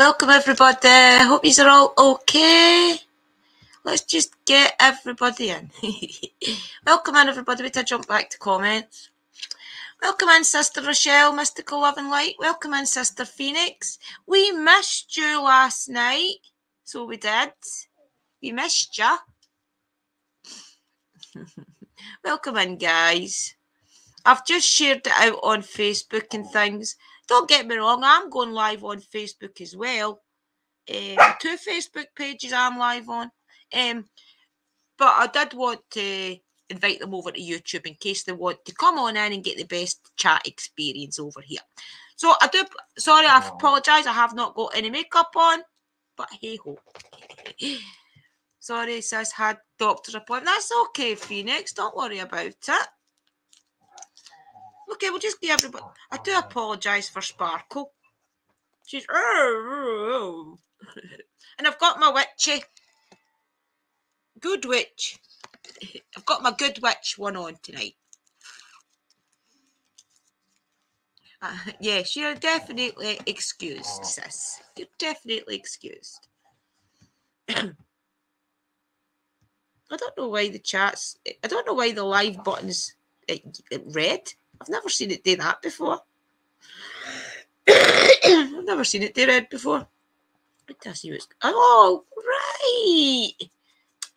Welcome everybody. Hope you're all okay. Let's just get everybody in. Welcome in everybody. Wait to jump back to comments. Welcome in Sister Rochelle, Mystical Love and Light. Welcome in Sister Phoenix. We missed you last night. So we did. We missed you. Welcome in guys. I've just shared it out on Facebook and things. Don't get me wrong, I'm going live on Facebook as well. Um, two Facebook pages I'm live on. Um, but I did want to invite them over to YouTube in case they want to come on in and get the best chat experience over here. So I do, sorry, I apologise. I have not got any makeup on, but hey ho. sorry, sis had doctor's appointment. That's okay, Phoenix. Don't worry about it. Okay, we'll just give everybody. I do apologise for Sparkle. She's. and I've got my witchy. Good witch. I've got my good witch one on tonight. Uh, yes, you're definitely excused, sis. You're definitely excused. I don't know why the chats. I don't know why the live buttons it, it red. I've never seen it do that before. I've never seen it do red before. Does see what's. Oh, right.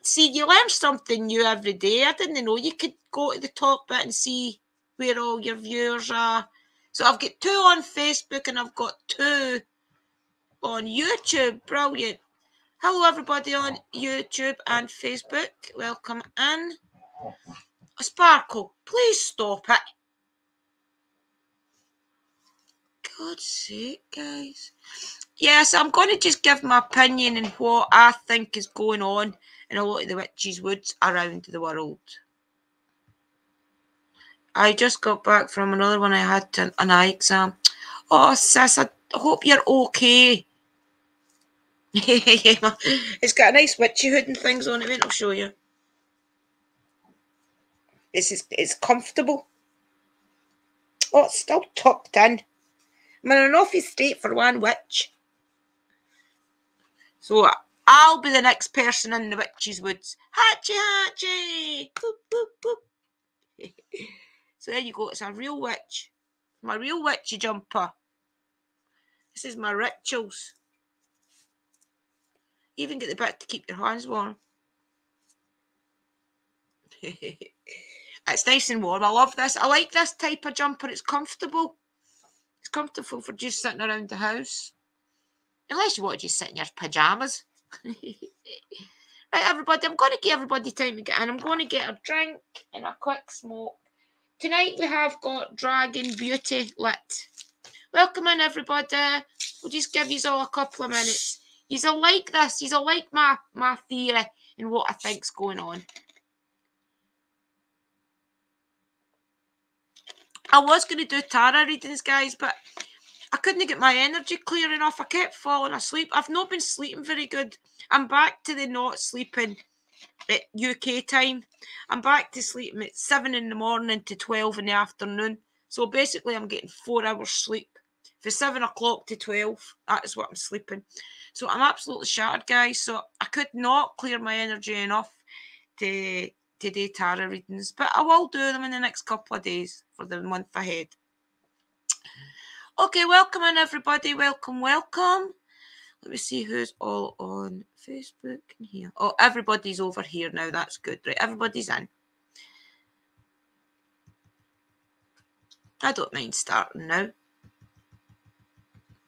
See, you learn something new every day. I didn't know you could go to the top bit and see where all your viewers are. So I've got two on Facebook and I've got two on YouTube. Brilliant. Hello, everybody on YouTube and Facebook. Welcome in. Sparkle, please stop it. God's sake, guys. Yes, I'm going to just give my opinion on what I think is going on in a lot of the witches' woods around the world. I just got back from another one I had to, an eye exam. Oh, sis, I hope you're okay. it's got a nice witchy hood and things on it, mate. I'll show you. It's, it's comfortable. Oh, it's still tucked in. I'm in an office state for one witch. So I'll be the next person in the witch's woods. Hatchy, hatchy! Boop, boop, boop. so there you go. It's a real witch. My real witchy jumper. This is my rituals. Even get the bit to keep your hands warm. it's nice and warm. I love this. I like this type of jumper. It's comfortable. It's comfortable for just sitting around the house. Unless you want to just sit in your pyjamas. right, everybody, I'm going to give everybody time to get in. I'm going to get a drink and a quick smoke. Tonight we have got Dragon Beauty lit. Welcome in, everybody. We'll just give you all a couple of minutes. You'll like this. You'll like my, my theory and what I think's going on. I was going to do tarot readings, guys, but I couldn't get my energy clear enough. I kept falling asleep. I've not been sleeping very good. I'm back to the not sleeping at UK time. I'm back to sleeping at 7 in the morning to 12 in the afternoon. So basically, I'm getting four hours sleep. For 7 o'clock to 12, that is what I'm sleeping. So I'm absolutely shattered, guys. So I could not clear my energy enough to to do tarot readings, but I will do them in the next couple of days for the month ahead. Okay, welcome in everybody. Welcome, welcome. Let me see who's all on Facebook here. Oh, everybody's over here now. That's good. Right, everybody's in. I don't mind starting now. In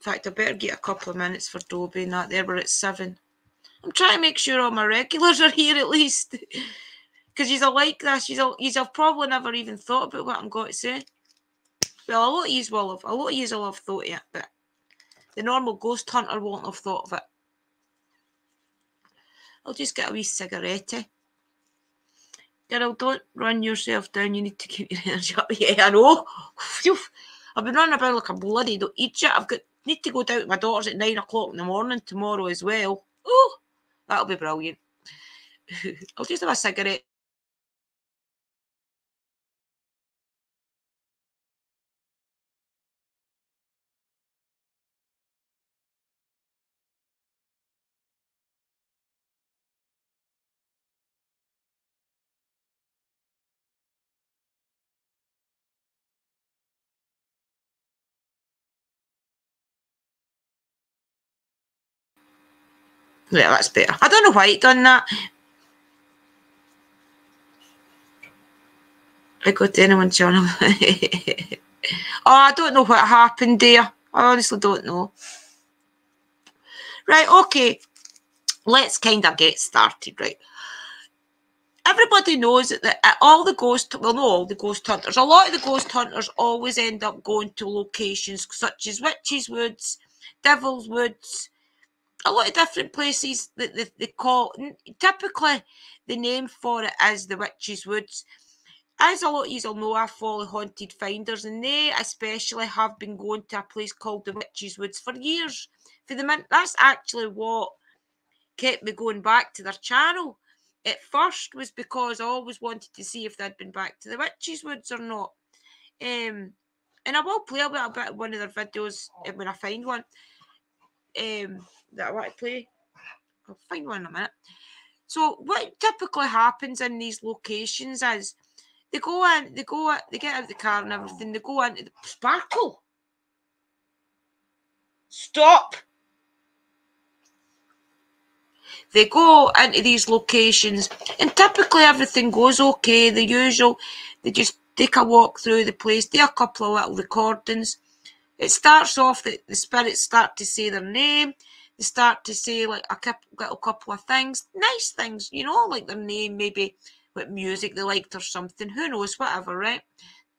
fact, I better get a couple of minutes for Dobie and that there. We're at seven. I'm trying to make sure all my regulars are here at least. Because you're like this, you'll probably never even thought about what I'm going to say. Well, a lot of you will have, a lot of you will have thought it, but the normal ghost hunter won't have thought of it. I'll just get a wee cigarette. Girl, don't run yourself down. You need to keep your energy up. Yeah, I know. I've been running about like a bloody don't. I've got need to go down to my daughter's at nine o'clock in the morning tomorrow as well. Oh, that'll be brilliant. I'll just have a cigarette. Yeah, that's better. I don't know why he done that. I go to anyone's channel. oh, I don't know what happened there. I honestly don't know. Right, okay. Let's kind of get started, right? Everybody knows that uh, all the ghost, well, not all the ghost hunters, a lot of the ghost hunters always end up going to locations such as Witches Woods, Devil's Woods, a lot of different places that they, they call. Typically, the name for it is the Witches Woods. As a lot of you will know, I follow Haunted Finders, and they especially have been going to a place called the Witches Woods for years. For the minute, that's actually what kept me going back to their channel. At first was because I always wanted to see if they'd been back to the Witches Woods or not. Um, and I will play a bit of one of their videos when I find one um, that I want to play. I'll find one in a minute. So what typically happens in these locations is they go in, they go, they get out of the car and everything. They go into the sparkle. Stop. They go into these locations, and typically everything goes okay. The usual, they just take a walk through the place, do a couple of little recordings. It starts off that the spirits start to say their name. They start to say like a little couple of things, nice things, you know, like their name, maybe what music they liked or something. Who knows, whatever, right?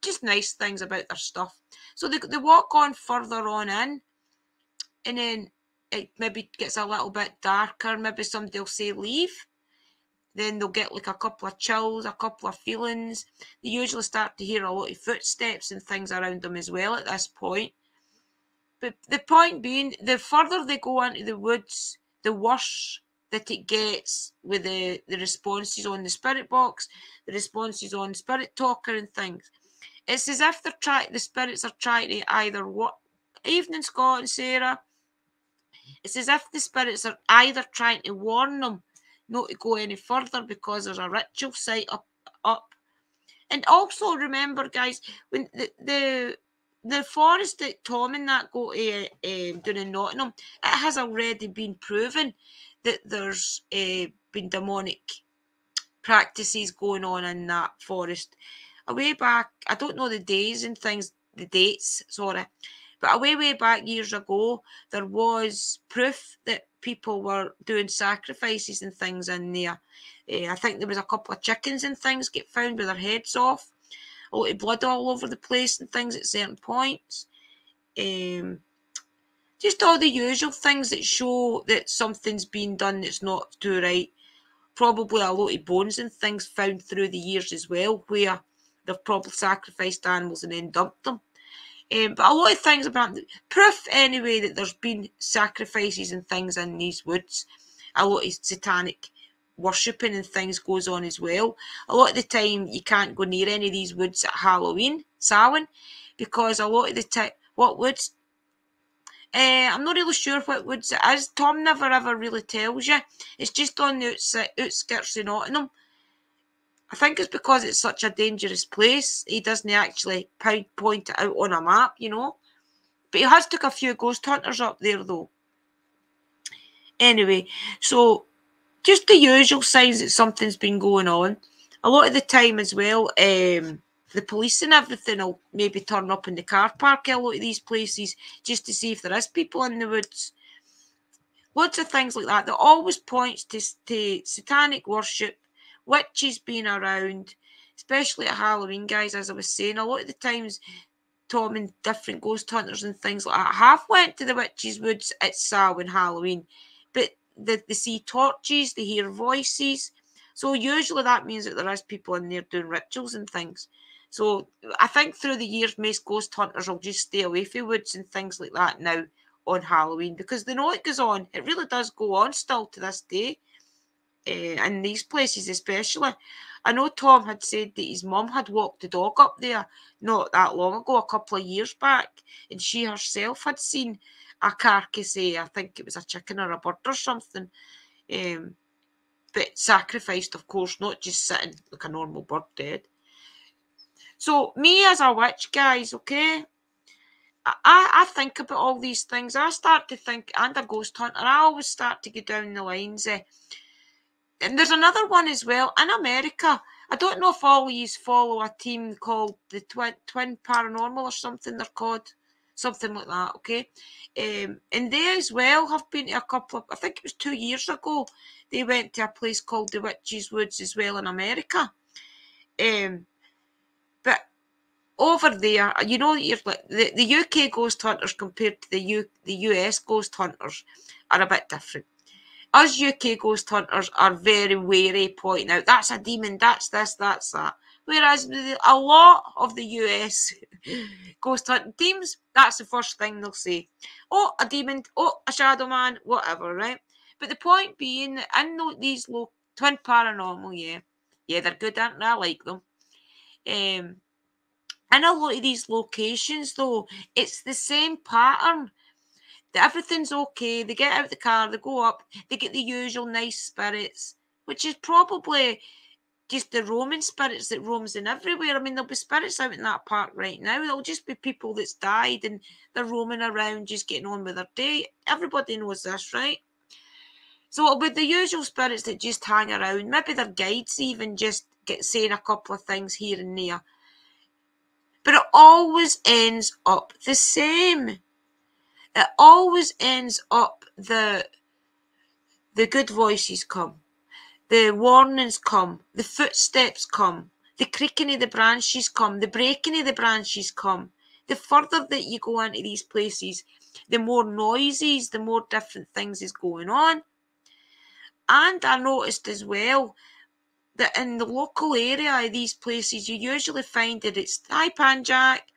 Just nice things about their stuff. So they, they walk on further on in, and then it maybe gets a little bit darker. Maybe somebody will say leave. Then they'll get like a couple of chills, a couple of feelings. They usually start to hear a lot of footsteps and things around them as well at this point. But the point being, the further they go into the woods, the worse that it gets with the, the responses on the spirit box, the responses on Spirit Talker and things. It's as if they're trying the spirits are trying to either what evening Scott and Sarah. It's as if the spirits are either trying to warn them not to go any further because there's a ritual site up up. And also remember, guys, when the the the forest that Tom and that go to uh, down in Nottingham, it has already been proven that there's uh, been demonic practices going on in that forest. A way back, I don't know the days and things, the dates, sorry, but a way, way back years ago, there was proof that people were doing sacrifices and things in there. Uh, I think there was a couple of chickens and things get found with their heads off, a lot of blood all over the place and things at certain points. Um, just all the usual things that show that something's been done that's not too right. Probably a lot of bones and things found through the years as well, where they've probably sacrificed animals and then dumped them. Um, but a lot of things about proof anyway that there's been sacrifices and things in these woods. A lot of satanic worshipping and things goes on as well. A lot of the time you can't go near any of these woods at Halloween, Samhain, because a lot of the time what woods uh, I'm not really sure what woods it is. Tom never ever really tells you. It's just on the outskirts of Nottingham. I think it's because it's such a dangerous place. He doesn't actually point it out on a map, you know. But he has took a few ghost hunters up there though. Anyway, so just the usual signs that something's been going on. A lot of the time as well, um, the police and everything will maybe turn up in the car park a lot of these places just to see if there is people in the woods. Lots of things like that. That always points to, to satanic worship, witches being around, especially at Halloween, guys. As I was saying, a lot of the times, Tom and different ghost hunters and things like that have went to the witches' woods at Samhain Halloween, but they, they see torches, they hear voices. So usually that means that there is people in there doing rituals and things. So I think through the years, most ghost hunters will just stay away from woods and things like that now on Halloween because they know it goes on. It really does go on still to this day, uh, in these places especially. I know Tom had said that his mum had walked the dog up there not that long ago, a couple of years back, and she herself had seen a carcass. Eh, I think it was a chicken or a bird or something. Um, but sacrificed, of course, not just sitting like a normal bird dead. So, me as a witch, guys, okay? I, I think about all these things. I start to think, and a ghost hunter, I always start to go down the lines. Eh. And there's another one as well in America. I don't know if all you follow a team called the Twin, Twin Paranormal or something they're called, something like that, okay? Um, and they as well have been to a couple of, I think it was two years ago, they went to a place called the Witches Woods as well in America. Um, but over there, you know, you're like the, the UK ghost hunters compared to the U, the US ghost hunters are a bit different. Us UK ghost hunters are very wary, pointing out that's a demon, that's this, that's that. Whereas a lot of the US ghost hunting teams, that's the first thing they'll say. Oh, a demon, oh, a shadow man, whatever, right? But the point being that in these low twin paranormal, yeah, yeah, they're good, aren't they? I like them. Um, in a lot of these locations, though, it's the same pattern. That everything's okay. They get out the car, they go up, they get the usual nice spirits, which is probably just the roaming spirits that roams in everywhere. I mean, there'll be spirits out in that park right now. There'll just be people that's died and they're roaming around, just getting on with their day. Everybody knows this, right? So it'll be the usual spirits that just hang around. Maybe their guides even just get saying a couple of things here and there. But it always ends up the same. It always ends up the the good voices come, the warnings come, the footsteps come, the creaking of the branches come, the breaking of the branches come. The further that you go into these places, the more noises, the more different things is going on. And I noticed as well that in the local area of these places, you usually find that it's Taipan Jack.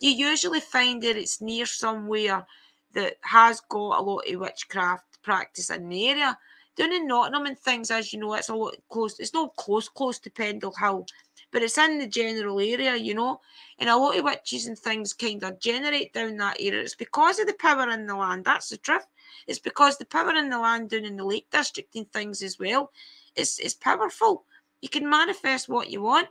You usually find that it's near somewhere that has got a lot of witchcraft practice in the area. Down in Nottingham and things, as you know, it's a lot close. It's not close, close to Pendle Hill, but it's in the general area, you know. And a lot of witches and things kind of generate down that area. It's because of the power in the land. That's the truth. It's because the power in the land down in the Lake District and things as well. It's it's powerful. You can manifest what you want.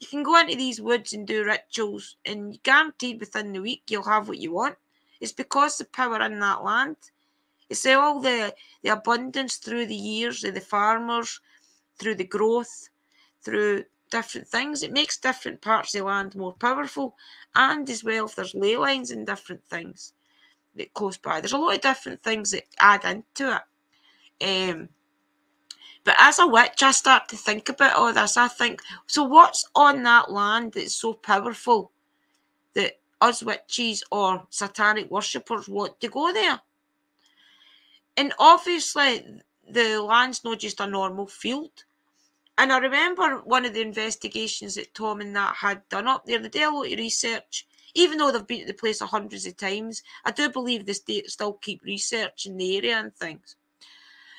You can go into these woods and do rituals, and guaranteed within the week you'll have what you want. It's because the power in that land. It's all the, the abundance through the years of the farmers, through the growth, through different things. It makes different parts of the land more powerful, and as well, if there's ley lines and different things that close by, there's a lot of different things that add into it. Um, but as a witch, I start to think about all this. I think, so what's on that land that's so powerful that us witches or satanic worshippers want to go there? And obviously, the land's not just a normal field. And I remember one of the investigations that Tom and that had done up there. They did a lot of research, even though they've been to the place hundreds of times. I do believe they still keep researching the area and things.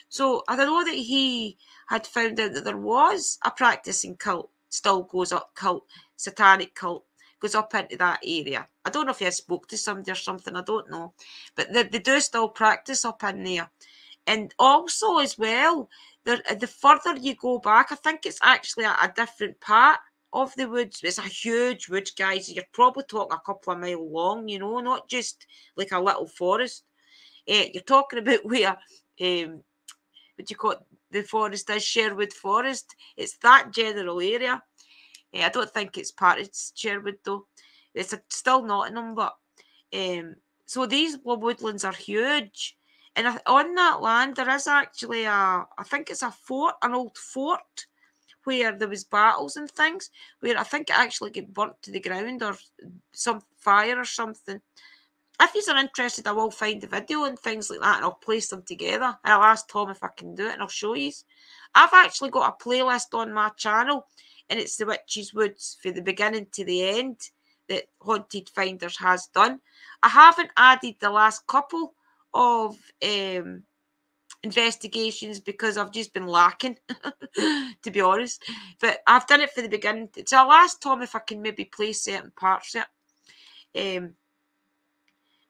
So I don't know that he had found out that there was a practicing cult, still goes up cult, satanic cult, goes up into that area. I don't know if he has spoke to somebody or something, I don't know. But they, they do still practice up in there. And also as well, the, the further you go back, I think it's actually a, a different part of the woods. It's a huge woods, guys. You're probably talking a couple of mile long, you know, not just like a little forest. Uh, you're talking about where um, what you call the forest is Sherwood Forest. It's that general area. Uh, I don't think it's part of Sherwood though. It's a, still Nottingham, but um, so these woodlands are huge. And on that land, there is actually a, I think it's a fort, an old fort, where there was battles and things, where I think it actually get burnt to the ground or some fire or something if you are interested, I will find the video and things like that and I'll place them together. And I'll ask Tom if I can do it and I'll show you. I've actually got a playlist on my channel and it's the Witches Woods from the beginning to the end that Haunted Finders has done. I haven't added the last couple of um, investigations because I've just been lacking, to be honest. But I've done it for the beginning. So I'll ask Tom if I can maybe play certain parts of it. Um,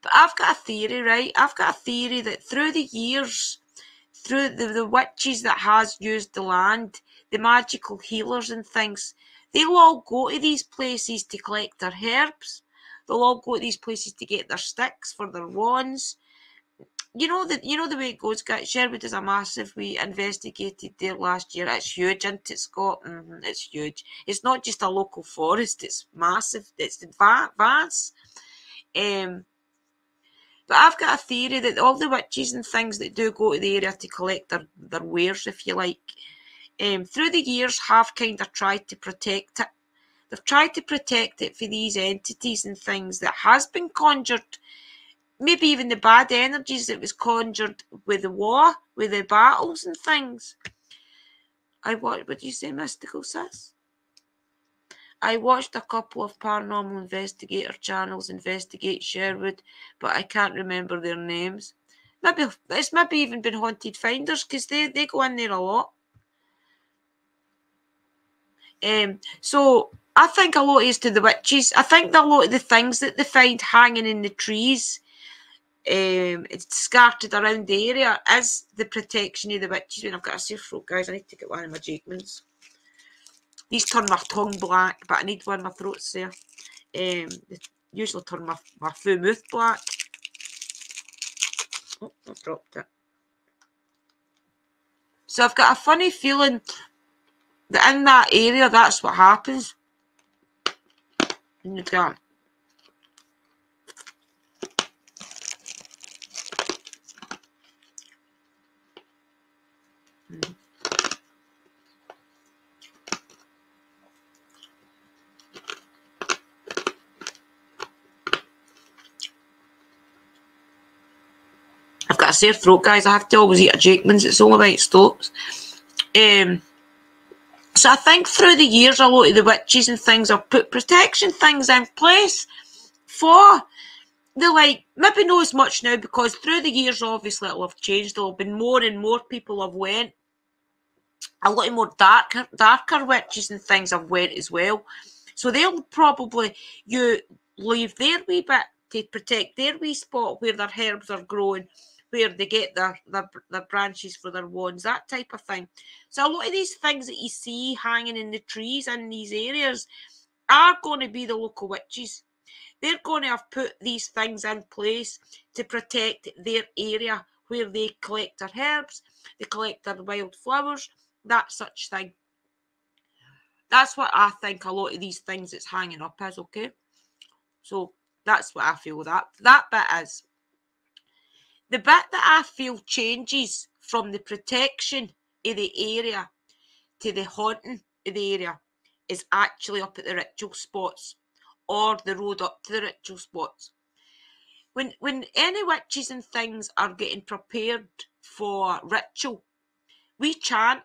but I've got a theory, right? I've got a theory that through the years, through the, the witches that has used the land, the magical healers and things, they'll all go to these places to collect their herbs. They'll all go to these places to get their sticks for their wands. You know that you know the way it goes, guys. Sherwood is a massive. We investigated there last year. It's huge, isn't it, Scott? Mm-hmm, it's huge. It's not just a local forest. It's massive. It's vast. Um, but I've got a theory that all the witches and things that do go to the area to collect their, their wares, if you like, um, through the years have kind of tried to protect it. They've tried to protect it for these entities and things that has been conjured. Maybe even the bad energies that was conjured with the war, with the battles and things. I what would you say, mystical sis? I watched a couple of paranormal investigator channels investigate Sherwood, but I can't remember their names. Maybe it's maybe even been haunted finders because they, they go in there a lot. Um, so I think a lot is to the witches. I think that a lot of the things that they find hanging in the trees, um, it's scattered around the area, is the protection of the witches. When I've got a sore throat, guys, I need to get one of my Jakeman's. These turn my tongue black, but I need one my throat's there. Um, they usually turn my, my full mouth black. Oh, I dropped it. So I've got a funny feeling that in that area, that's what happens. And you go, I've got a sore throat, guys. I have to always eat a Jakeman's. It's all about stops. Um, so I think through the years, a lot of the witches and things have put protection things in place for the like maybe not as much now because through the years, obviously it'll have changed. There'll have been more and more people have went. A lot more darker, darker witches and things have went as well. So they'll probably you leave their wee bit to protect their wee spot where their herbs are growing where they get their, their, their branches for their wands, that type of thing. So a lot of these things that you see hanging in the trees in these areas are going to be the local witches. They're going to have put these things in place to protect their area where they collect their herbs, they collect their wildflowers, that such thing. That's what I think a lot of these things that's hanging up is, okay? So that's what I feel that that bit is. The bit that I feel changes from the protection of the area to the haunting of the area is actually up at the ritual spots or the road up to the ritual spots. When when any witches and things are getting prepared for ritual, we chant.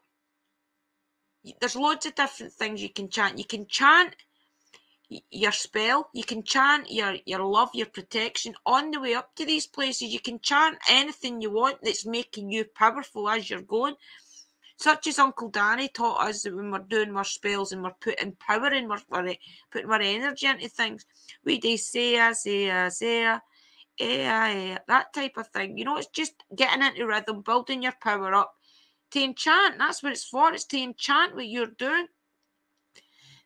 There's loads of different things you can chant. You can chant your spell. You can chant your, your love, your protection on the way up to these places. You can chant anything you want that's making you powerful as you're going. Such as Uncle Danny taught us that when we're doing our spells and we're putting power in, we're, we're putting our energy into things. We do say, say, say, eh, that type of thing. You know, it's just getting into rhythm, building your power up to enchant. That's what it's for. It's to enchant what you're doing.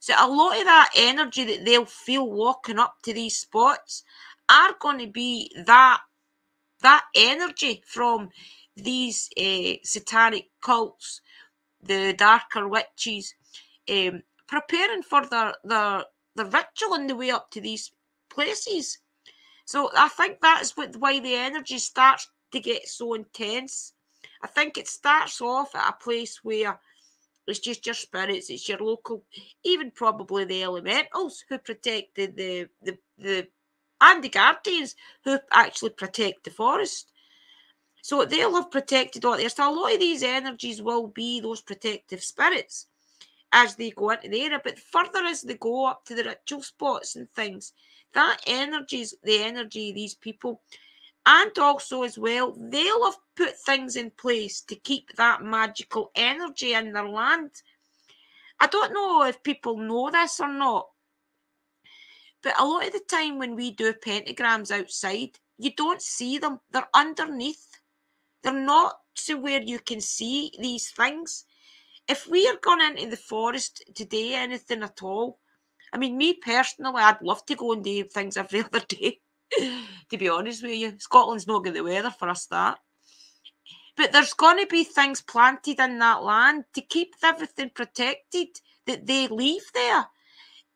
So a lot of that energy that they'll feel walking up to these spots are going to be that that energy from these uh, satanic cults, the darker witches, um, preparing for their, the the ritual on the way up to these places. So I think that's what why the energy starts to get so intense. I think it starts off at a place where it's just your spirits, it's your local, even probably the elementals who protected the the the and the guardians who actually protect the forest. So they'll have protected all there. So a lot of these energies will be those protective spirits as they go into the area. But further as they go up to the ritual spots and things, that energy is the energy of these people and also as well they'll have put things in place to keep that magical energy in their land. I don't know if people know this or not but a lot of the time when we do pentagrams outside you don't see them. They're underneath. They're not to where you can see these things. If we are going into the forest today anything at all I mean, me personally, I'd love to go and do things every other day. to be honest with you, Scotland's not got the weather for a start. But there's going to be things planted in that land to keep everything protected that they leave there.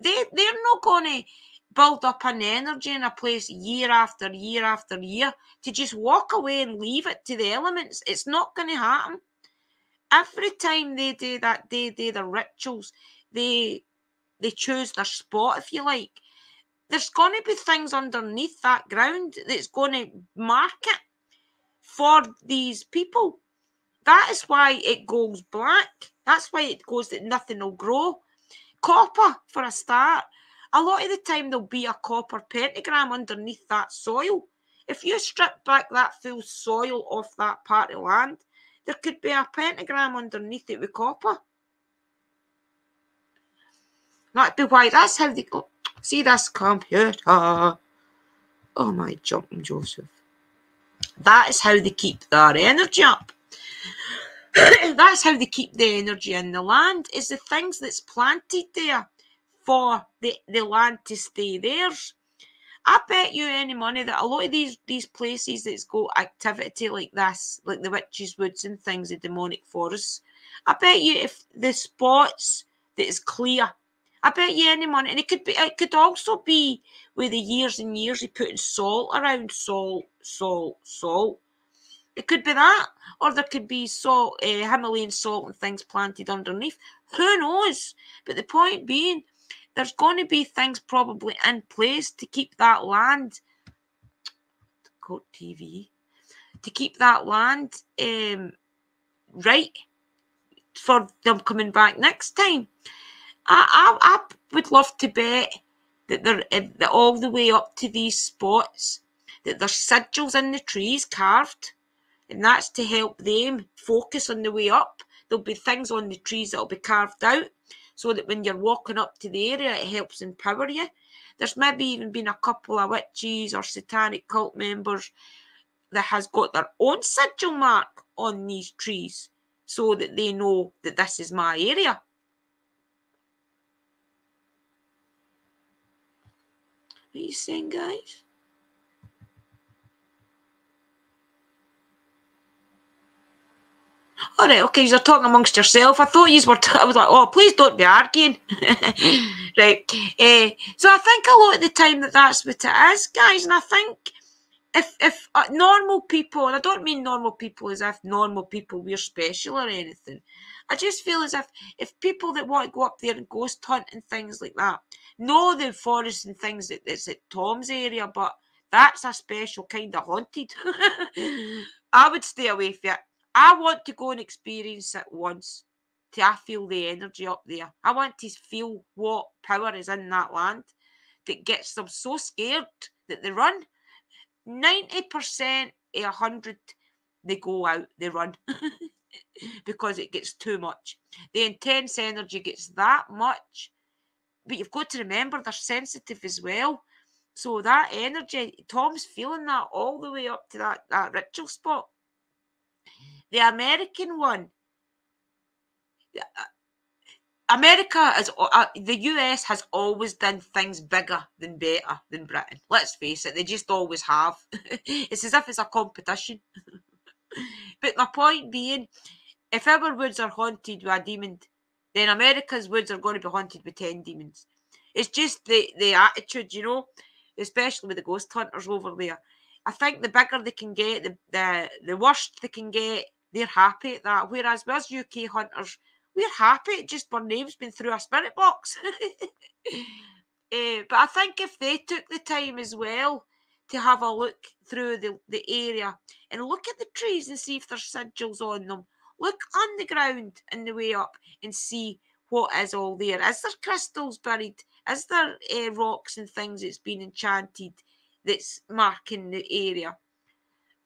They they're not going to build up an energy in a place year after year after year to just walk away and leave it to the elements. It's not going to happen. Every time they do that, they do their rituals. They they choose their spot, if you like. There's going to be things underneath that ground that's going to mark it for these people. That is why it goes black. That's why it goes that nothing will grow. Copper, for a start. A lot of the time, there'll be a copper pentagram underneath that soil. If you strip back that full soil off that part of land, there could be a pentagram underneath it with copper. That'd be why that's how they go. See this computer. Oh my jumping Joseph. That is how they keep their energy up. that's how they keep the energy in the land, is the things that's planted there for the, the land to stay theirs. I bet you any money that a lot of these these places that's got activity like this, like the witches' woods and things, the demonic forests, I bet you if the spots that is clear, I bet you any and it could be it could also be with the years and years of putting salt around, salt, salt, salt. It could be that, or there could be salt, uh, Himalayan salt and things planted underneath. Who knows? But the point being, there's going to be things probably in place to keep that land. Quote TV to keep that land um, right for them coming back next time. I, I, I would love to bet that they're eh, that all the way up to these spots that there's sigils in the trees carved, and that's to help them focus on the way up. There'll be things on the trees that'll be carved out so that when you're walking up to the area, it helps empower you. There's maybe even been a couple of witches or satanic cult members that has got their own sigil mark on these trees so that they know that this is my area. Are you saying, guys? All right, okay, you're talking amongst yourself. I thought you were. I was like, oh, please don't be arguing. right. Uh, so I think a lot of the time that that's what it is, guys. And I think if if uh, normal people, and I don't mean normal people as if normal people we're special or anything. I just feel as if if people that want to go up there and ghost hunt and things like that know the forest and things that that's at Tom's area, but that's a special kind of haunted. I would stay away from it. I want to go and experience it once to I feel the energy up there. I want to feel what power is in that land that gets them so scared that they run. 90% of 100, they go out, they run because it gets too much. The intense energy gets that much, but you've got to remember they're sensitive as well. So that energy, Tom's feeling that all the way up to that, that ritual spot. The American one, uh, America is uh, the US has always done things bigger than better than Britain. Let's face it, they just always have. it's as if it's a competition. but my point being, if our woods are haunted with a demon, then America's woods are going to be haunted with ten demons. It's just the the attitude, you know, especially with the ghost hunters over there. I think the bigger they can get, the the, the worse they can get, they're happy at that. Whereas with us UK hunters, we're happy. Just our name's been through a spirit box. uh, but I think if they took the time as well to have a look through the, the area and look at the trees and see if there's sigils on them, look on the ground and the way up and see what is all there. Is there crystals buried? Is there uh, rocks and things that's been enchanted that's marking the area?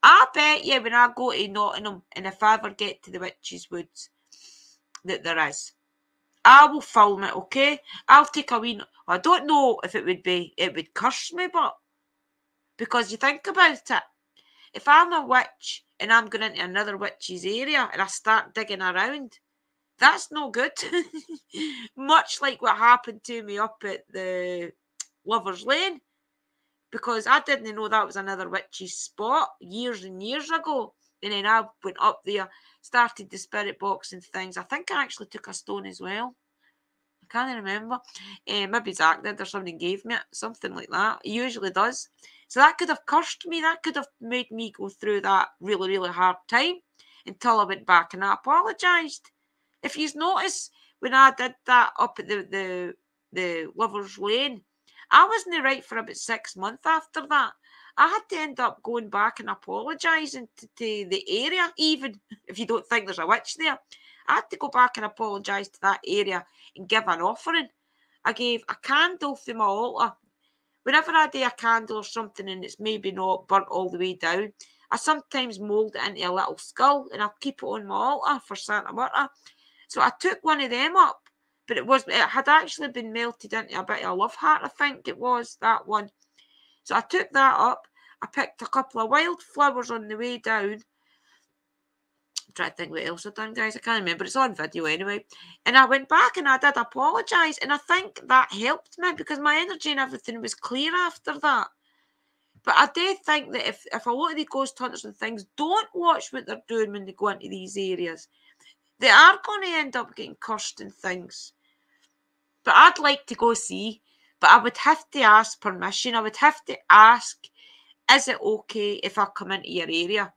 I bet you when I go to Nottingham and if I ever get to the Witches' Woods that there is, I will film it, okay? I'll take a wee. I don't know if it would be, it would curse me, but because you think about it, if I'm a witch and I'm going into another witch's area and I start digging around, that's no good. Much like what happened to me up at the Lovers Lane, because I didn't know that was another witchy spot years and years ago. And then I went up there, started the spirit box and things. I think I actually took a stone as well. I can't remember. Uh, maybe Zach did or somebody gave me it, something like that. He usually does. So that could have cursed me. That could have made me go through that really, really hard time until I went back and I apologised. If you notice, when I did that up at the the the Lovers Lane, I wasn't the right for about six months after that. I had to end up going back and apologising to, to, the area, even if you don't think there's a witch there. I had to go back and apologise to that area and give an offering. I gave a candle for my altar. Whenever I do a candle or something and it's maybe not burnt all the way down, I sometimes mould it into a little skull and I'll keep it on my altar for Santa Marta. So I took one of them up, but it was it had actually been melted into a bit of a love heart, I think it was that one. So I took that up. I picked a couple of wildflowers on the way down. Trying to think what else I've done, guys. I can't remember. It's on video anyway. And I went back and I did apologise. And I think that helped me because my energy and everything was clear after that. But I do think that if, if a lot of the ghost hunters and things don't watch what they're doing when they go into these areas, they are going to end up getting cursed and things. But I'd like to go see but I would have to ask permission. I would have to ask, is it okay if I come into your area?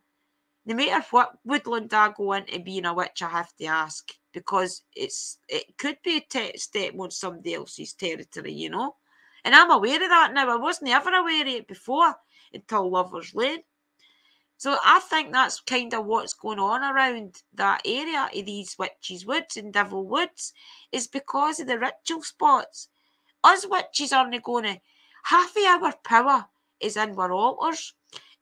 No matter what woodland I go into being a witch, I have to ask because it's it could be a te- step on somebody else's territory, you know. And I'm aware of that now. I wasn't ever aware of it before until Lovers Lane. So I think that's kind of what's going on around that area of these witches' woods and devil woods is because of the ritual spots us witches aren't going to. Half of our power is in our altars,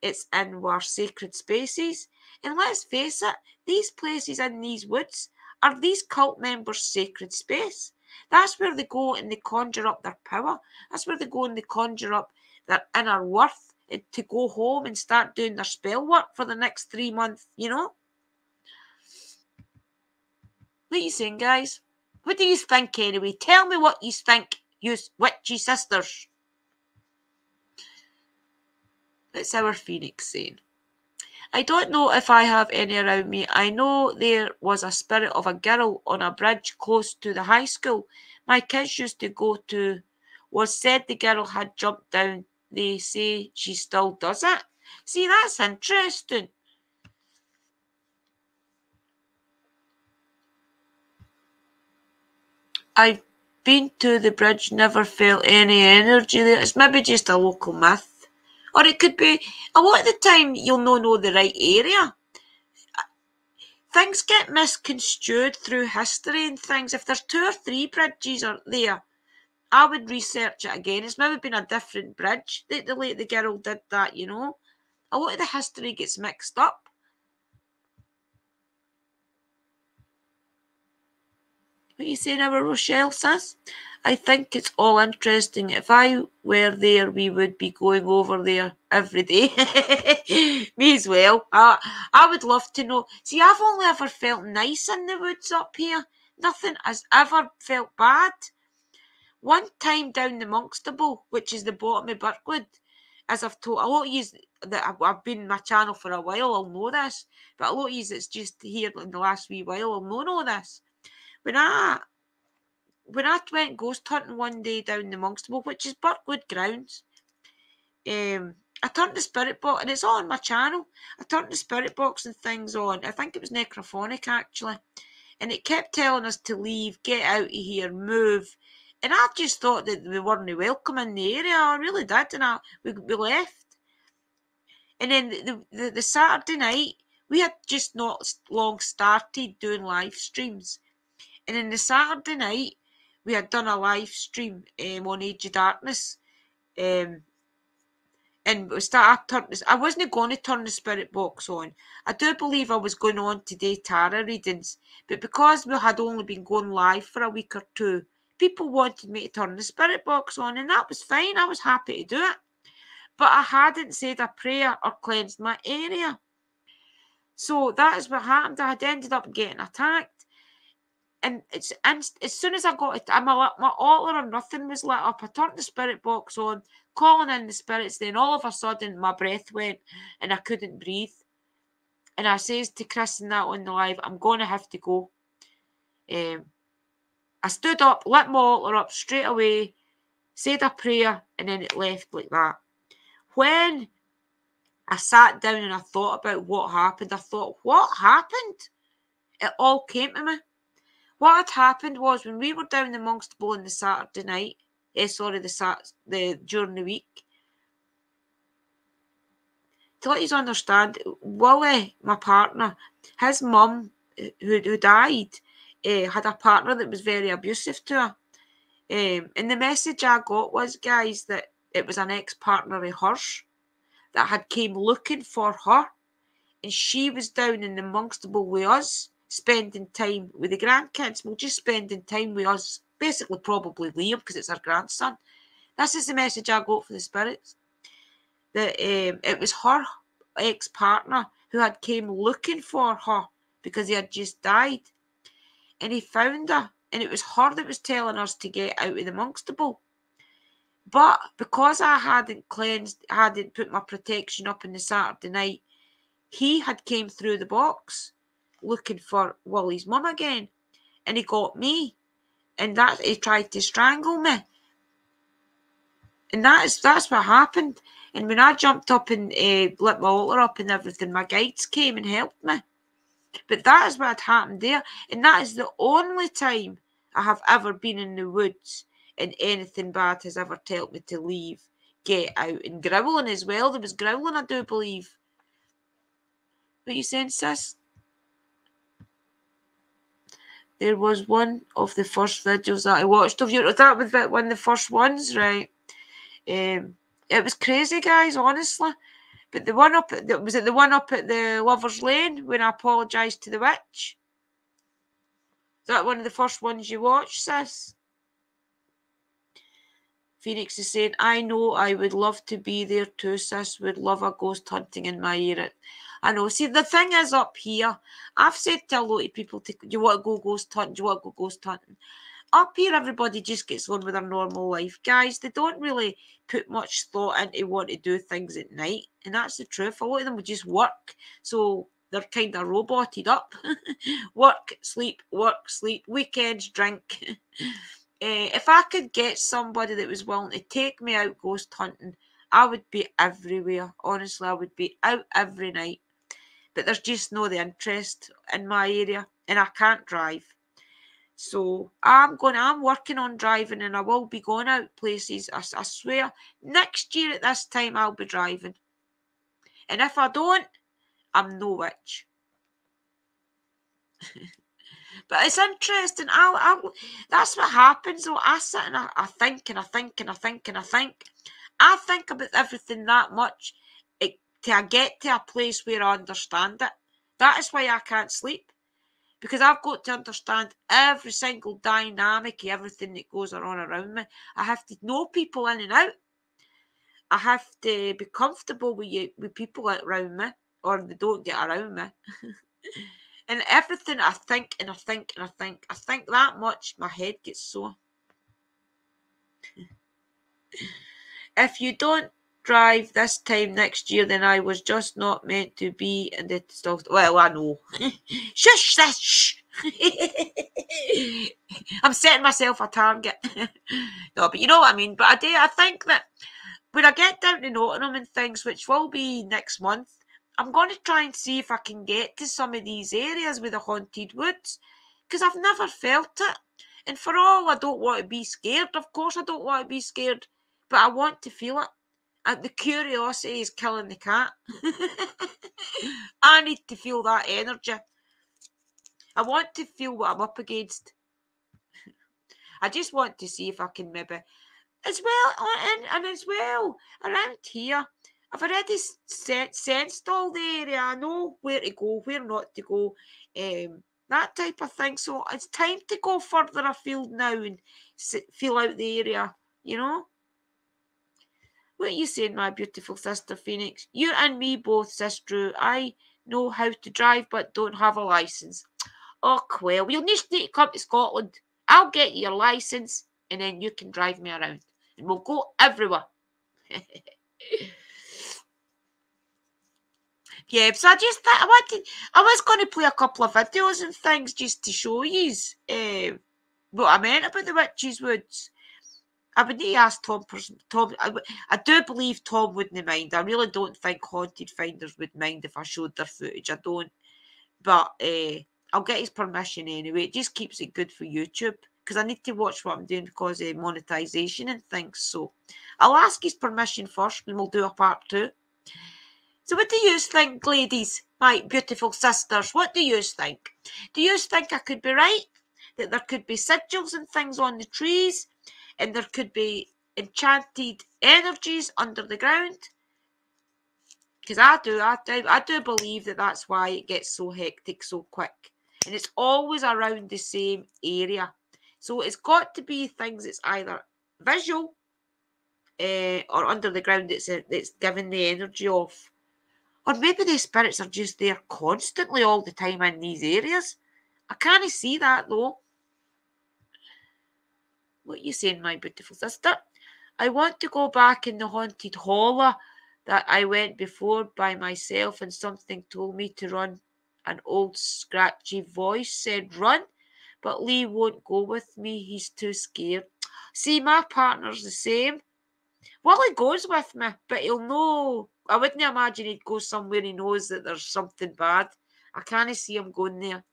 it's in our sacred spaces. And let's face it, these places in these woods are these cult members' sacred space. That's where they go and they conjure up their power. That's where they go and they conjure up their inner worth to go home and start doing their spell work for the next three months, you know? What are you saying, guys? What do you think anyway? Tell me what you think you witchy sisters. It's our phoenix saying. I don't know if I have any around me. I know there was a spirit of a girl on a bridge close to the high school my kids used to go to. Was said the girl had jumped down. They say she still does it. See, that's interesting. I've been to the bridge, never felt any energy there. It's maybe just a local myth. Or it could be a lot of the time you'll not know the right area. Things get misconstrued through history and things. If there's two or three bridges are there, I would research it again. It's maybe been a different bridge that the late the girl did that, you know. A lot of the history gets mixed up. What you saying about Rochelle, sis? I think it's all interesting. If I were there, we would be going over there every day. Me as well. I, I would love to know. See, I've only ever felt nice in the woods up here. Nothing has ever felt bad. One time down the Monkstable, which is the bottom of Birkwood, as I've told a lot of you that I've been in my channel for a while, I'll know this. But a lot of you that's just here in the last wee while, I'll know this when I when I went ghost hunting one day down the Monkstable, which is Birkwood Grounds, um, I turned the spirit box, and it's on my channel. I turned the spirit box and things on. I think it was necrophonic actually, and it kept telling us to leave, get out of here, move. And I just thought that we weren't welcome in the area. I really did, and I we, we left. And then the, the, the Saturday night, we had just not long started doing live streams. And then the Saturday night, we had done a live stream um, on Age of Darkness. Um, and we started turn this. I wasn't going to turn the spirit box on. I do believe I was going on today tarot readings, but because we had only been going live for a week or two, people wanted me to turn the spirit box on, and that was fine. I was happy to do it, but I hadn't said a prayer or cleansed my area. So that is what happened. I had ended up getting attacked and it's and as soon as I got it, I'm my altar or nothing was lit up. I turned the spirit box on, calling in the spirits. Then all of a sudden, my breath went, and I couldn't breathe. And I says to Chris and that on the live, I'm going to have to go. Um, I stood up, lit my altar up straight away, said a prayer, and then it left like that. When I sat down and I thought about what happened, I thought, what happened? It all came to me. What had happened was when we were down in Monkstabell on the Saturday night, eh, sorry, the sat the during the week. To let you understand, Willie, my partner, his mum, eh, who, who died, uh, had a partner that was very abusive to her. Um, and the message I got was, guys, that it was an ex-partner of hers that had came looking for her, and she was down in the Monkstabell with us spending time with the grandkids. Well, just spending time with us, basically, probably Liam, because it's our grandson. This is the message I got for the spirits. That um, it was her ex partner who had came looking for her because he had just died, and he found her, and it was her that was telling us to get out of the Monkstabell. But because I hadn't cleansed, hadn't put my protection up in the Saturday night, he had came through the box looking for Wally's mum again, and he got me, and that he tried to strangle me, and that is that's what happened. And when I jumped up and uh, lit my altar up and everything, my guides came and helped me. But that is what had happened there, and that is the only time I have ever been in the woods and anything bad has ever told me to leave, get out, and growling as well. There was growling, I do believe. What you saying, sis? There was one of the first videos that I watched of you. That was one of the first ones, right? Um, it was crazy, guys. Honestly, but the one up at the, was it the one up at the Lovers Lane when I apologised to the witch. Is that one of the first ones you watched, sis? Phoenix is saying, I know I would love to be there too, sis. Would love a ghost hunting in my ear. I know. See, the thing is up here, I've said to a lot of people, to, do you want to go ghost hunting? Do you want to go ghost hunting? Up here, everybody just gets on with their normal life. Guys, they don't really put much thought into want to do things at night. And that's the truth. A lot of them would just work. So they're kind of roboted up. work, sleep, work, sleep, weekends, drink. uh, if I could get somebody that was willing to take me out ghost hunting, I would be everywhere. Honestly, I would be out every night but there's just no the interest in my area and I can't drive. So I'm going. I'm working on driving, and I will be going out places. I, I swear, next year at this time I'll be driving. And if I don't, I'm no witch. but it's interesting. I'll, I'll, that's what happens. So I sit and I, I think and I think and I think and I think. I think about everything that much till I uh, get to a place where I understand it. That is why I can't sleep. Because I've got to understand every single dynamic everything that goes on around me. I have to know people in and out. I have to be comfortable with you with people around me, or they don't get around me. and everything I think and I think and I think, I think that much, my head gets sore. if you don't drive this time next year, then I was just not meant to be in the stuff. Well, I know. shush, shush. I'm setting myself a target. no, but you know what I mean. But I do. I think that when I get down to Nottingham and things, which will be next month, I'm going to try and see if I can get to some of these areas with the haunted woods, because I've never felt it. And for all I don't want to be scared, of course I don't want to be scared, but I want to feel it. And the curiosity is killing the cat. I need to feel that energy. I want to feel what I'm up against. I just want to see if I can maybe, as well, and, and as well, around here, I've already sensed all the area. I know where to go, where not to go, um, that type of thing. So it's time to go further afield now and feel out the area, you know? What are you saying, my beautiful sister Phoenix? You and me both, sister. I know how to drive but don't have a license. Oh, well, you'll need to come to Scotland. I'll get your license and then you can drive me around and we'll go everywhere. yeah, so I just thought I wanted, I was going to play a couple of videos and things just to show you uh, what I meant about the Witches Woods. I would need to ask Tom. Tom, I, I do believe Tom wouldn't mind. I really don't think haunted finders would mind if I showed their footage. I don't, but uh, I'll get his permission anyway. It just keeps it good for YouTube because I need to watch what I'm doing because of monetization and things. So I'll ask his permission first, and we'll do a part two. So, what do you think, ladies, my beautiful sisters? What do you think? Do you think I could be right that there could be sigils and things on the trees? And there could be enchanted energies under the ground. Because I do, I do, I do believe that that's why it gets so hectic so quick, and it's always around the same area. So it's got to be things that's either visual uh, or under the ground that's uh, that's giving the energy off, or maybe the spirits are just there constantly all the time in these areas. I can't see that though. What you saying, my beautiful sister? I want to go back in the haunted holler uh, that I went before by myself, and something told me to run. An old scratchy voice said, Run, but Lee won't go with me. He's too scared. See, my partner's the same. Well, he goes with me, but he'll know. I wouldn't imagine he'd go somewhere he knows that there's something bad. I can't see him going there.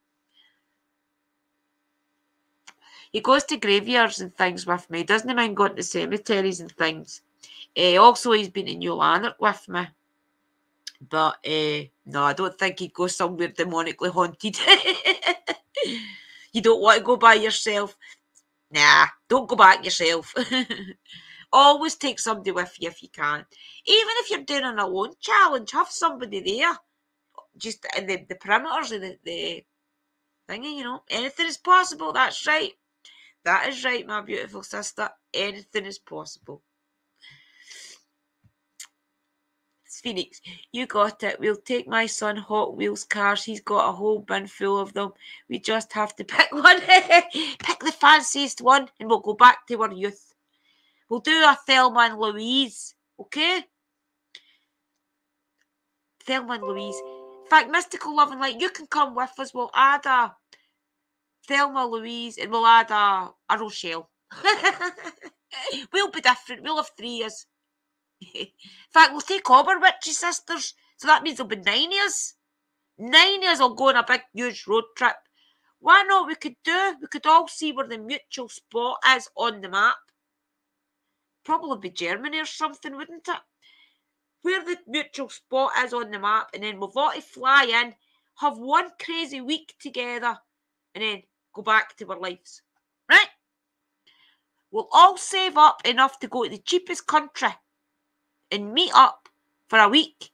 He goes to graveyards and things with me. Doesn't he mind going to cemeteries and things. Uh, also, he's been in New Lanark with me. But uh, no, I don't think he'd go somewhere demonically haunted. you don't want to go by yourself. Nah, don't go back yourself. Always take somebody with you if you can. Even if you're doing an alone challenge, have somebody there. Just in the, the perimeters of the, the thingy, you know. Anything is possible, that's right. That is right, my beautiful sister. Anything is possible. It's Phoenix, you got it. We'll take my son Hot Wheels cars. He's got a whole bin full of them. We just have to pick one. pick the fanciest one and we'll go back to our youth. We'll do a Thelma and Louise, okay? Thelma and Louise. In fact, Mystical Love and Light, you can come with us. We'll add a Thelma, Louise, and we'll add a, a Rochelle. we'll be different. We'll have three years. In fact, we'll take all our witchy sisters. So that means there'll be nine years. Nine years will go on a big, huge road trip. Why not? We could do, we could all see where the mutual spot is on the map. Probably be Germany or something, wouldn't it? Where the mutual spot is on the map, and then we'll all to fly in, have one crazy week together, and then go back to our lives. Right? We'll all save up enough to go to the cheapest country and meet up for a week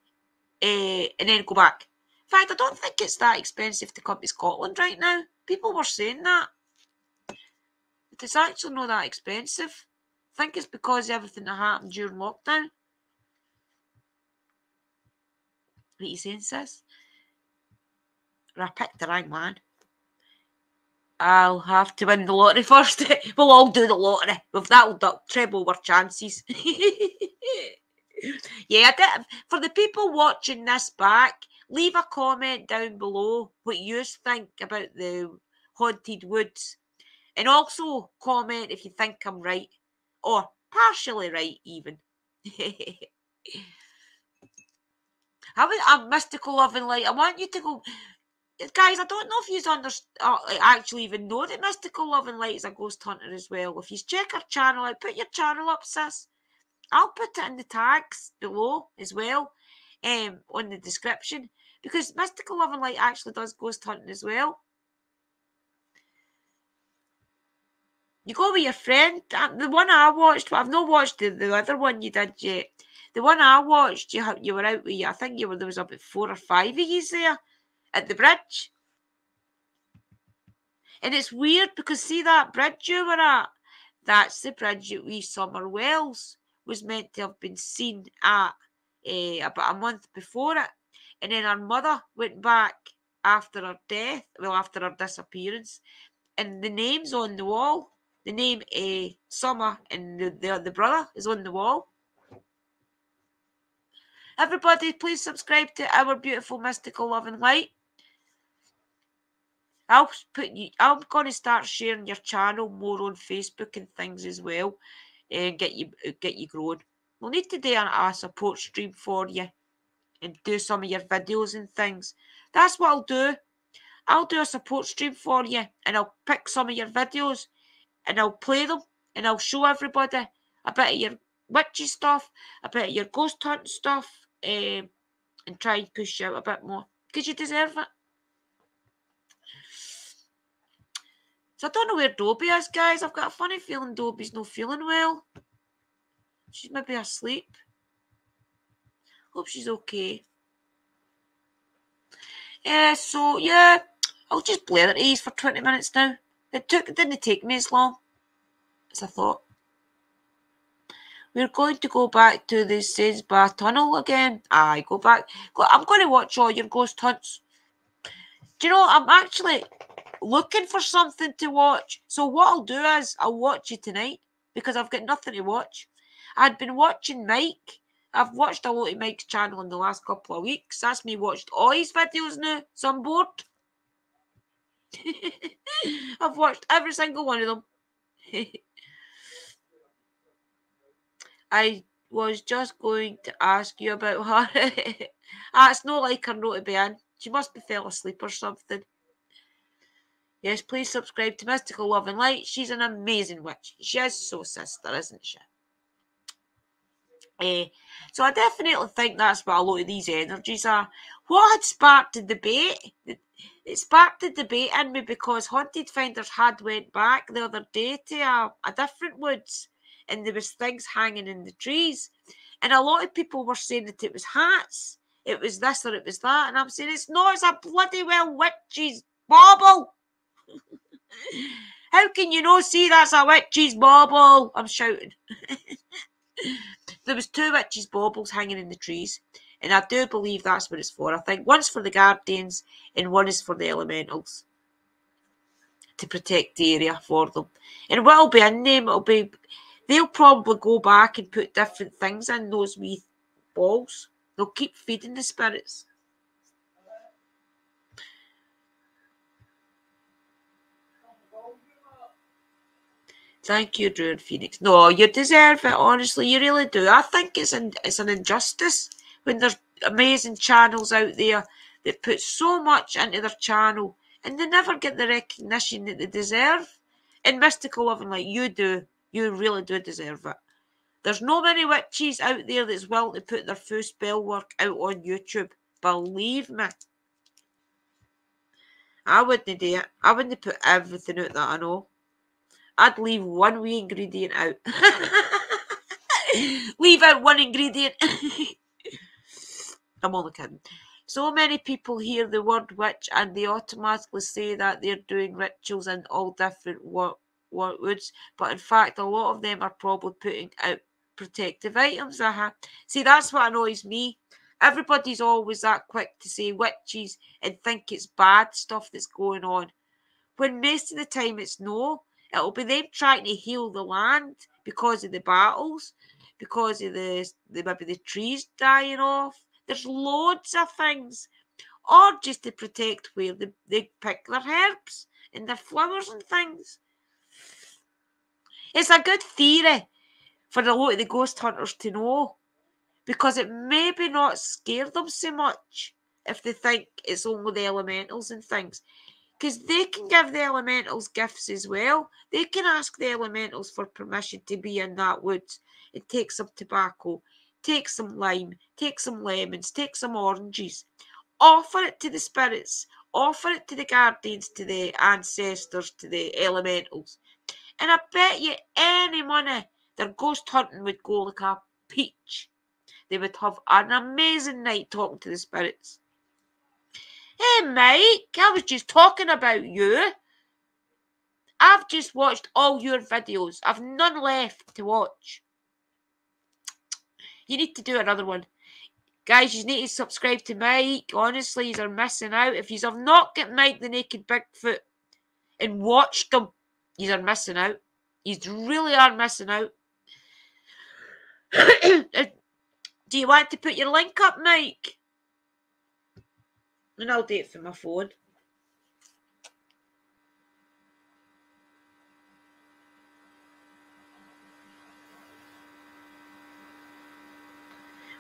uh, and then go back. In fact, I don't think it's that expensive to come to Scotland right now. People were saying that. But it's actually not that expensive. I think it's because of everything that happened during lockdown. What are you saying, sis? I picked the right man. I'll have to win the lottery first. we'll all do the lottery. With that, we'll treble our chances. yeah, for the people watching this back, leave a comment down below what you think about the haunted woods. And also comment if you think I'm right or partially right, even. Have a uh, mystical loving light. I want you to go guys, I don't know if you understand, uh, actually even know that Mystical Love and Light is a ghost hunter as well. If you check our channel out, put your channel up, sis. I'll put it in the tags below as well, um, on the description, because Mystical Love and Light actually does ghost hunting as well. You go with your friend. Uh, the one I watched, but I've not watched the, the other one you did yet. The one I watched, you you were out with. I think you were there was about four or five of you there at the bridge. And it's weird because see that bridge you were at? That's the bridge that we Summer Wells was meant to have been seen at uh, about a month before it. And then her mother went back after her death, well, after her disappearance, and the name's on the wall. The name uh, Summer and the, the, the brother is on the wall. Everybody, please subscribe to our beautiful mystical love and light. I'll put you. I'm going to start sharing your channel more on Facebook and things as well, and get you get you growing. We'll need to do a, a support stream for you, and do some of your videos and things. That's what I'll do. I'll do a support stream for you, and I'll pick some of your videos, and I'll play them, and I'll show everybody a bit of your witchy stuff, a bit of your ghost hunt stuff, um, and try and push you out a bit more because you deserve it. So I don't know where Dobby is, guys. I've got a funny feeling Dobby's not feeling well. She's maybe asleep. Hope she's okay. Yeah, so yeah, I'll just blare at ease for 20 minutes now. It took didn't take me as long as I thought. We're going to go back to the Sainsbar Tunnel again. I go back. I'm going to watch all your ghost hunts. Do you know, I'm actually looking for something to watch. So what I'll do is I'll watch you tonight because I've got nothing to watch. I'd been watching Mike. I've watched a lot of Mike's channel in the last couple of weeks. That's me watched all his videos now. So I'm bored. I've watched every single one of them. I was just going to ask you about her. ah, it's not like her not to be in. She must be fell asleep or something. Yes, please subscribe to Mystical Love and Light. She's an amazing witch. She is so sister, isn't she? Uh, so I definitely think that's what a lot of these energies are. What had sparked the debate? It sparked the debate in me because Haunted Finders had went back the other day to a, a different woods and there was things hanging in the trees. And a lot of people were saying that it was hats, it was this or it was that. And I'm saying it's not, it's a bloody well witch's bauble. How can you not see that's a witch's bauble? I'm shouting. there was two witches' baubles hanging in the trees, and I do believe that's what it's for. I think one's for the guardians and one is for the elementals to protect the area for them. And what'll be in them, it'll be they'll probably go back and put different things in those wee balls. They'll keep feeding the spirits. Thank you, Druid Phoenix. No, you deserve it. Honestly, you really do. I think it's an it's an injustice when there's amazing channels out there that put so much into their channel and they never get the recognition that they deserve. In mystical loving, like you do, you really do deserve it. There's no many witches out there that's willing to put their full spell work out on YouTube. Believe me. I wouldn't do it. I wouldn't put everything out that I know. I'd leave one wee ingredient out. leave out one ingredient. I'm only kidding. So many people hear the word witch and they automatically say that they're doing rituals in all different woods, but in fact, a lot of them are probably putting out protective items. Uh-huh. See, that's what annoys me. Everybody's always that quick to say witches and think it's bad stuff that's going on, when most of the time it's no. It'll be them trying to heal the land because of the battles, because of the, the maybe the trees dying off. There's loads of things. Or just to protect where they, they pick their herbs and their flowers and things. It's a good theory for a lot of the ghost hunters to know because it maybe not scare them so much if they think it's only the elementals and things because they can give the elementals gifts as well. They can ask the elementals for permission to be in that woods and take some tobacco, take some lime, take some lemons, take some oranges, offer it to the spirits, offer it to the guardians, to the ancestors, to the elementals. And I bet you any money their ghost hunting would go like a peach. They would have an amazing night talking to the spirits. Hey, Mike, I was just talking about you. I've just watched all your videos. I've none left to watch. You need to do another one. Guys, you need to subscribe to Mike. Honestly, you're missing out. If you have not got Mike the Naked Bigfoot and watched him, you are missing out. You really are missing out. Uh, do you want to put your link up, Mike? And I'll do it from my phone.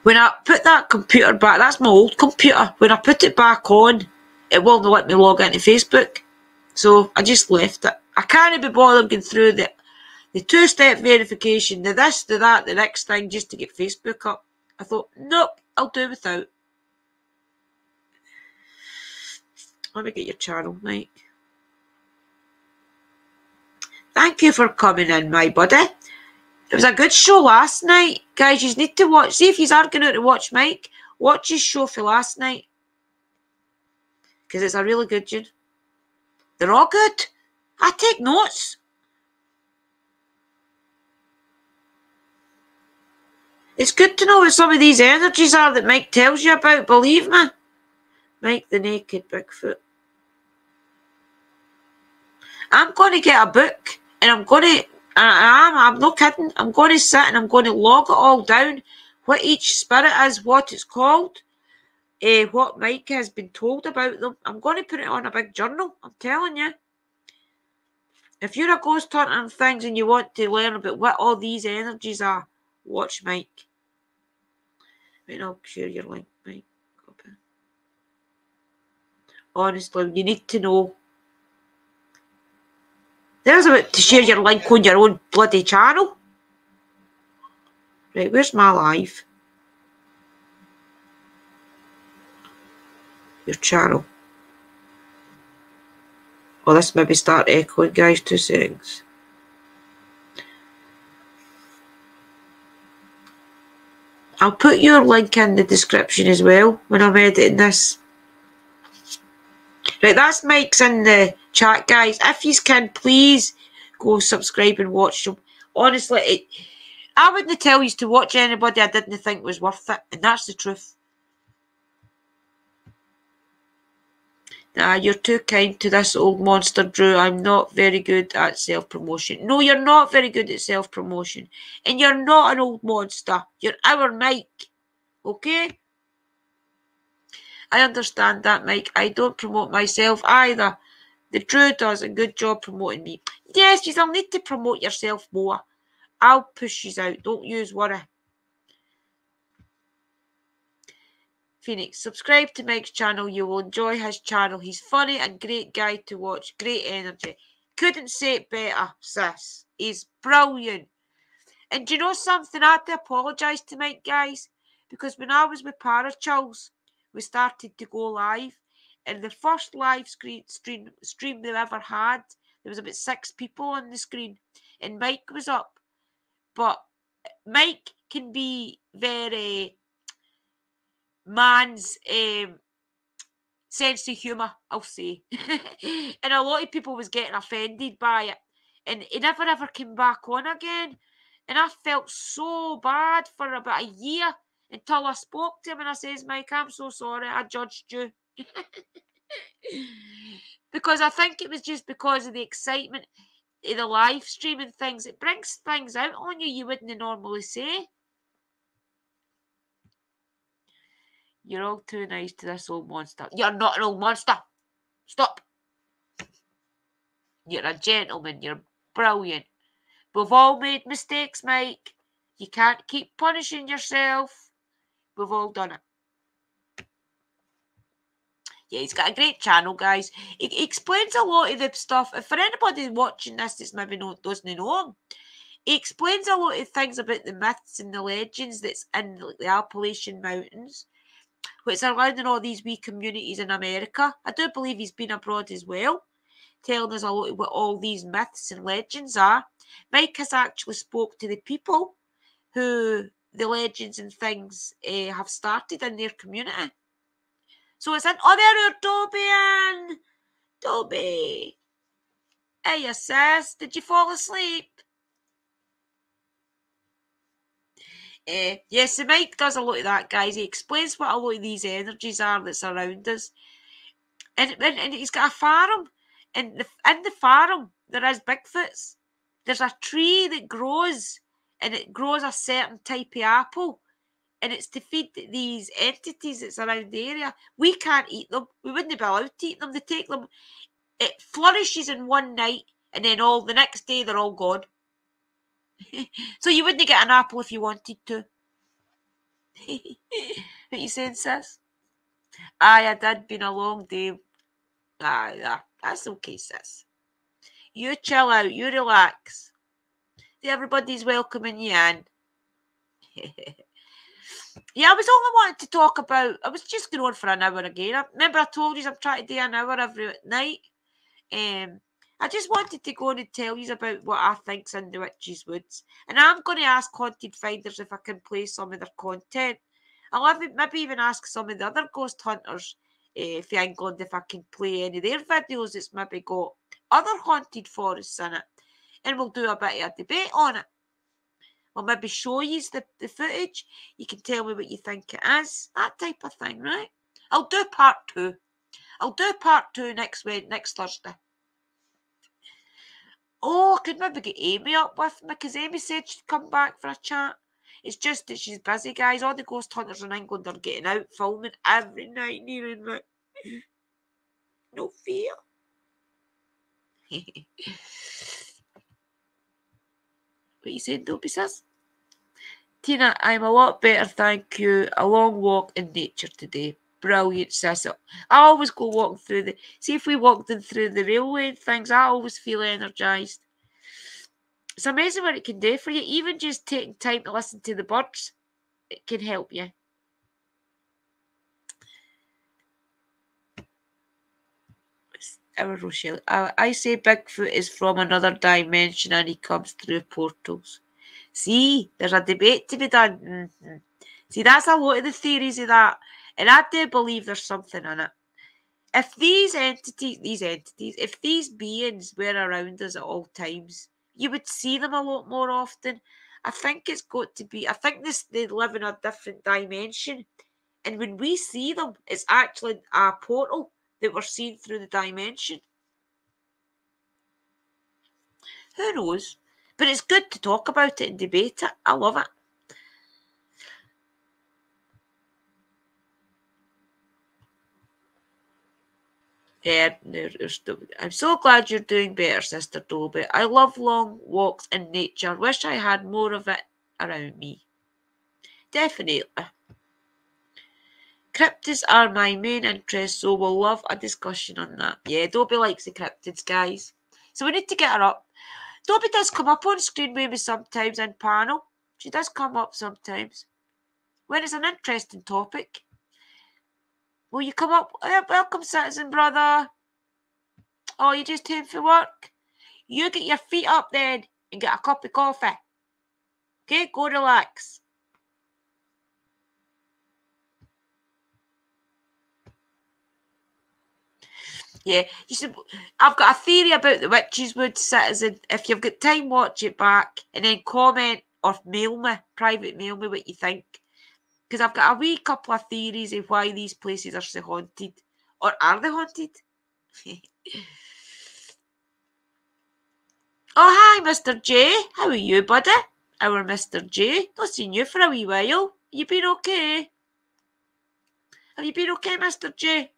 When I put that computer back, that's my old computer. When I put it back on, it won't let me log into Facebook. So I just left it. I can't be bothered going through the the two step verification, the this, the that, the next thing just to get Facebook up. I thought, nope, I'll do without. Let me get your channel, Mike. Thank you for coming in, my buddy. It was a good show last night. Guys, you need to watch. See if you are going to watch Mike. Watch his show for last night. Because it's a really good one. They're all good. I take notes. It's good to know what some of these energies are that Mike tells you about, believe me. Mike the Naked Bigfoot. I'm going to get a book and I'm going to I am. I'm not kidding. I'm going to sit and I'm going to log it all down. What each spirit is, what it's called, uh, what Mike has been told about them. I'm going to put it on a big journal. I'm telling you. If you're a ghost hunter and things and you want to learn about what all these energies are, watch Mike. Right, I'll share your link, Mike. Honestly, you need to know there's about to share your link on your own bloody channel. Right, where's my live? Your channel. Oh, this maybe start echoing, guys. Two seconds. I'll put your link in the description as well when I'm editing this. Right, that's Mike's in the chat, guys. If you can, please go subscribe and watch them. Honestly, it, I wouldn't tell you to watch anybody I didn't think was worth it, and that's the truth. Nah, you're too kind to this old monster, Drew. I'm not very good at self promotion. No, you're not very good at self promotion. And you're not an old monster. You're our Mike. Okay? I understand that, Mike. I don't promote myself either. The Drew does a good job promoting me. Yes, you'll need to promote yourself more. I'll push you out. Don't use worry. Phoenix, subscribe to Mike's channel. You will enjoy his channel. He's funny and great guy to watch. Great energy. Couldn't say it better, sis. He's brilliant. And do you know something? I have to apologise to Mike, guys, because when I was with Parachills, we started to go live. And the first live screen stream stream they've ever had, there was about six people on the screen, and Mike was up. But Mike can be very man's um, sense of humour, I'll say. and a lot of people was getting offended by it. And he never ever came back on again. And I felt so bad for about a year until I spoke to him and I says, Mike, I'm so sorry, I judged you. because I think it was just because of the excitement of the live streaming things. It brings things out on you you wouldn't normally say. You're all too nice to this old monster. You're not an old monster. Stop. You're a gentleman. You're brilliant. We've all made mistakes, Mike. You can't keep punishing yourself. We've all done it. Yeah, he's got a great channel, guys. He, he explains a lot of the stuff. If for anybody watching this that's maybe not doesn't know him, he explains a lot of things about the myths and the legends that's in the Appalachian Mountains, which are around in all these wee communities in America. I do believe he's been abroad as well, telling us a lot of what all these myths and legends are. Mike has actually spoke to the people who the legends and things uh, have started in their community. So it's an oh there Toby. Hey sis, did you fall asleep? Uh, yes, the Mike does a lot of that, guys. He explains what a lot of these energies are that's around us. And, and, and he's got a farm. And the, in the farm, there is Bigfoots. There's a tree that grows, and it grows a certain type of apple. And it's to feed these entities that's around the area. We can't eat them. We wouldn't be allowed to eat them. They take them. It flourishes in one night, and then all the next day they're all gone. so you wouldn't get an apple if you wanted to. what you saying, sis? Aye, it did been a long day. Aye, that's okay, sis. You chill out, you relax. Everybody's welcoming you in. yeah, I was only wanting to talk about. I was just going on for an hour again. I, remember, I told you I'm trying to do an hour every night. Um, I just wanted to go on and tell you about what I think's in the Witches Woods. And I'm going to ask Haunted Finders if I can play some of their content. I'll maybe even ask some of the other ghost hunters uh, for England if I can play any of their videos that's maybe got other haunted forests in it. And we'll do a bit of a debate on it. We'll maybe show you the, the footage. You can tell me what you think it is. That type of thing, right? I'll do part two. I'll do part two next week, next Thursday. Oh, I could maybe get Amy up with me because Amy said she'd come back for a chat. It's just that she's busy, guys. All the ghost hunters in England are getting out filming every night, nearing like no fear. what you saying, Dobie sis? Tina, I'm a lot better, thank you. A long walk in nature today. Brilliant, sis. I always go walking through the. See if we walked in through the railway and things. I always feel energized. It's amazing what it can do for you. Even just taking time to listen to the birds, it can help you. Our Rochelle. I, I say Bigfoot is from another dimension and he comes through portals. See, there's a debate to be done. Mm-hmm. See, that's a lot of the theories of that. And I do believe there's something in it. If these entities, these entities, if these beings were around us at all times, you would see them a lot more often. I think it's got to be, I think this they live in a different dimension. And when we see them, it's actually a portal that were seen through the dimension. Who knows? But it's good to talk about it and debate it. I love it. Um, yeah, I'm so glad you're doing better, Sister Dobie. I love long walks in nature. Wish I had more of it around me. Definitely. Cryptids are my main interest, so we'll love a discussion on that. Yeah, Dobie likes the cryptids, guys. So we need to get her up. Dobie does come up on screen maybe sometimes in panel. She does come up sometimes. When it's an interesting topic. Will you come up? Welcome, citizen brother. Oh, you just came for work? You get your feet up then and get a cup of coffee. Okay, go relax. Yeah, you should. I've got a theory about the Witches Wood citizen. If you've got time, watch it back and then comment or mail me, private mail me what you think because I've got a wee couple of theories of why these places are so haunted. Or are they haunted? oh, hi, Mr. J. How are you, buddy? Our Mr. J. Not seen you for a wee while. You been okay? Have you been okay, Mr. J?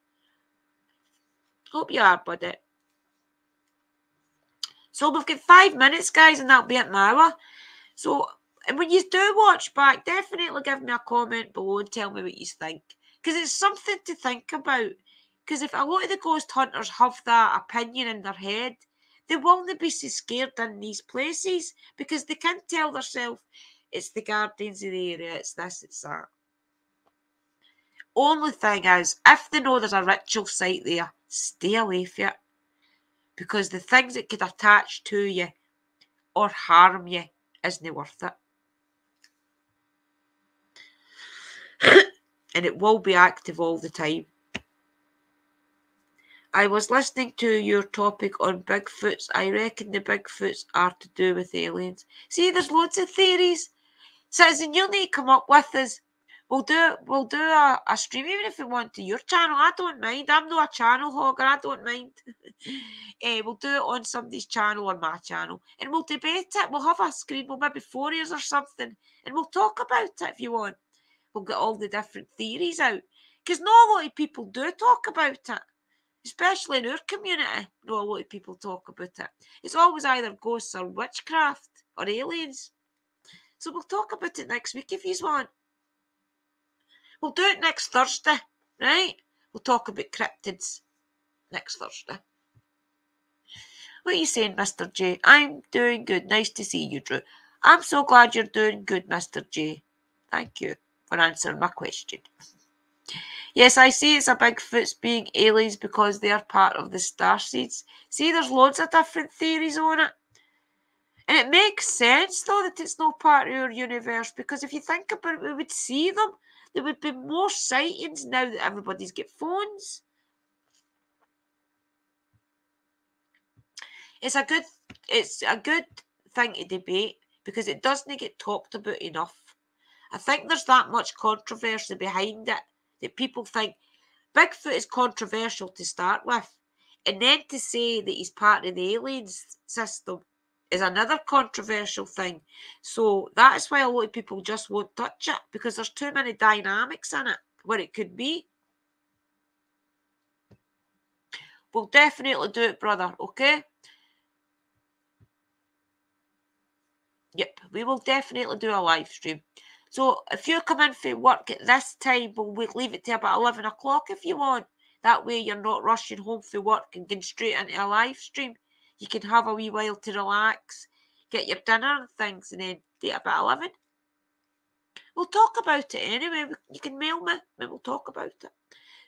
Hope you are, buddy. So we've got five minutes, guys, and that'll be an hour. So and when you do watch back, definitely give me a comment below and tell me what you think. Because it's something to think about. Because if a lot of the ghost hunters have that opinion in their head, they won't be so scared in these places because they can't tell themselves it's the guardians of the area, it's this, it's that. Only thing is, if they know there's a ritual site there, stay away from it. Because the things that could attach to you or harm you isn't worth it. and it will be active all the time. I was listening to your topic on Bigfoots. I reckon the Bigfoots are to do with aliens. See, there's loads of theories. Citizen, you'll need to come up with us. We'll do we'll do a, a stream even if you want to your channel. I don't mind. I'm not a channel hogger. I don't mind. eh, we'll do it on somebody's channel or my channel, and we'll debate it. We'll have a screen. We'll maybe four years or something, and we'll talk about it if you want. We'll get all the different theories out because not a lot of people do talk about it, especially in our community. Not a lot of people talk about it. It's always either ghosts or witchcraft or aliens. So we'll talk about it next week if you want. We'll do it next Thursday, right? We'll talk about cryptids next Thursday. What are you saying, Mr. J? I'm doing good. Nice to see you, Drew. I'm so glad you're doing good, Mr. J. Thank you for answering my question. Yes, I see it's a Bigfoot's being aliens because they are part of the star seeds. See, there's loads of different theories on it. And it makes sense, though, that it's not part of our universe because if you think about it, we would see them. There would be more sightings now that everybody's got phones. It's a good it's a good thing to debate because it doesn't get talked about enough. I think there's that much controversy behind it that people think Bigfoot is controversial to start with. And then to say that he's part of the aliens system is another controversial thing. So that's why a lot of people just won't touch it because there's too many dynamics in it where it could be. We'll definitely do it, brother, okay? Yep, we will definitely do a live stream. So if you come in for work at this time, we'll leave it to about 11 o'clock if you want. That way you're not rushing home for work and getting straight into a live stream you can have a wee while to relax, get your dinner and things, and then date about 11. We'll talk about it anyway. You can mail me and we'll talk about it.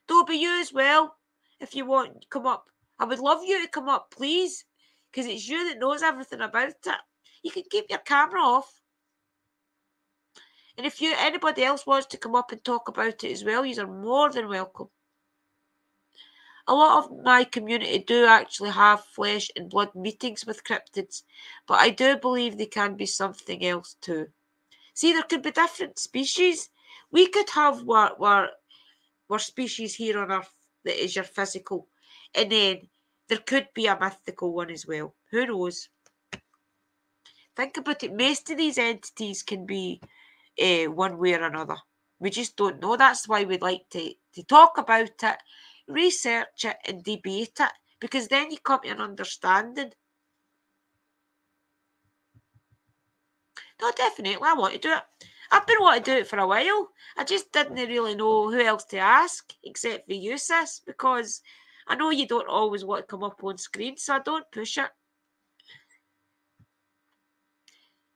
There'll be you as well, if you want, to come up. I would love you to come up, please, because it's you that knows everything about it. You can keep your camera off. And if you anybody else wants to come up and talk about it as well, you are more than welcome a lot of my community do actually have flesh and blood meetings with cryptids, but I do believe they can be something else too. See, there could be different species. We could have what were were species here on Earth that is your physical, and then there could be a mythical one as well. Who knows? Think about it. Most of these entities can be uh, one way or another. We just don't know. That's why we'd like to, to talk about it research it and debate it because then you come to an understanding. No, definitely, I want to do it. I've been wanting to do it for a while. I just didn't really know who else to ask except for you, sis, because I know you don't always want to come up on screen, so I don't push it.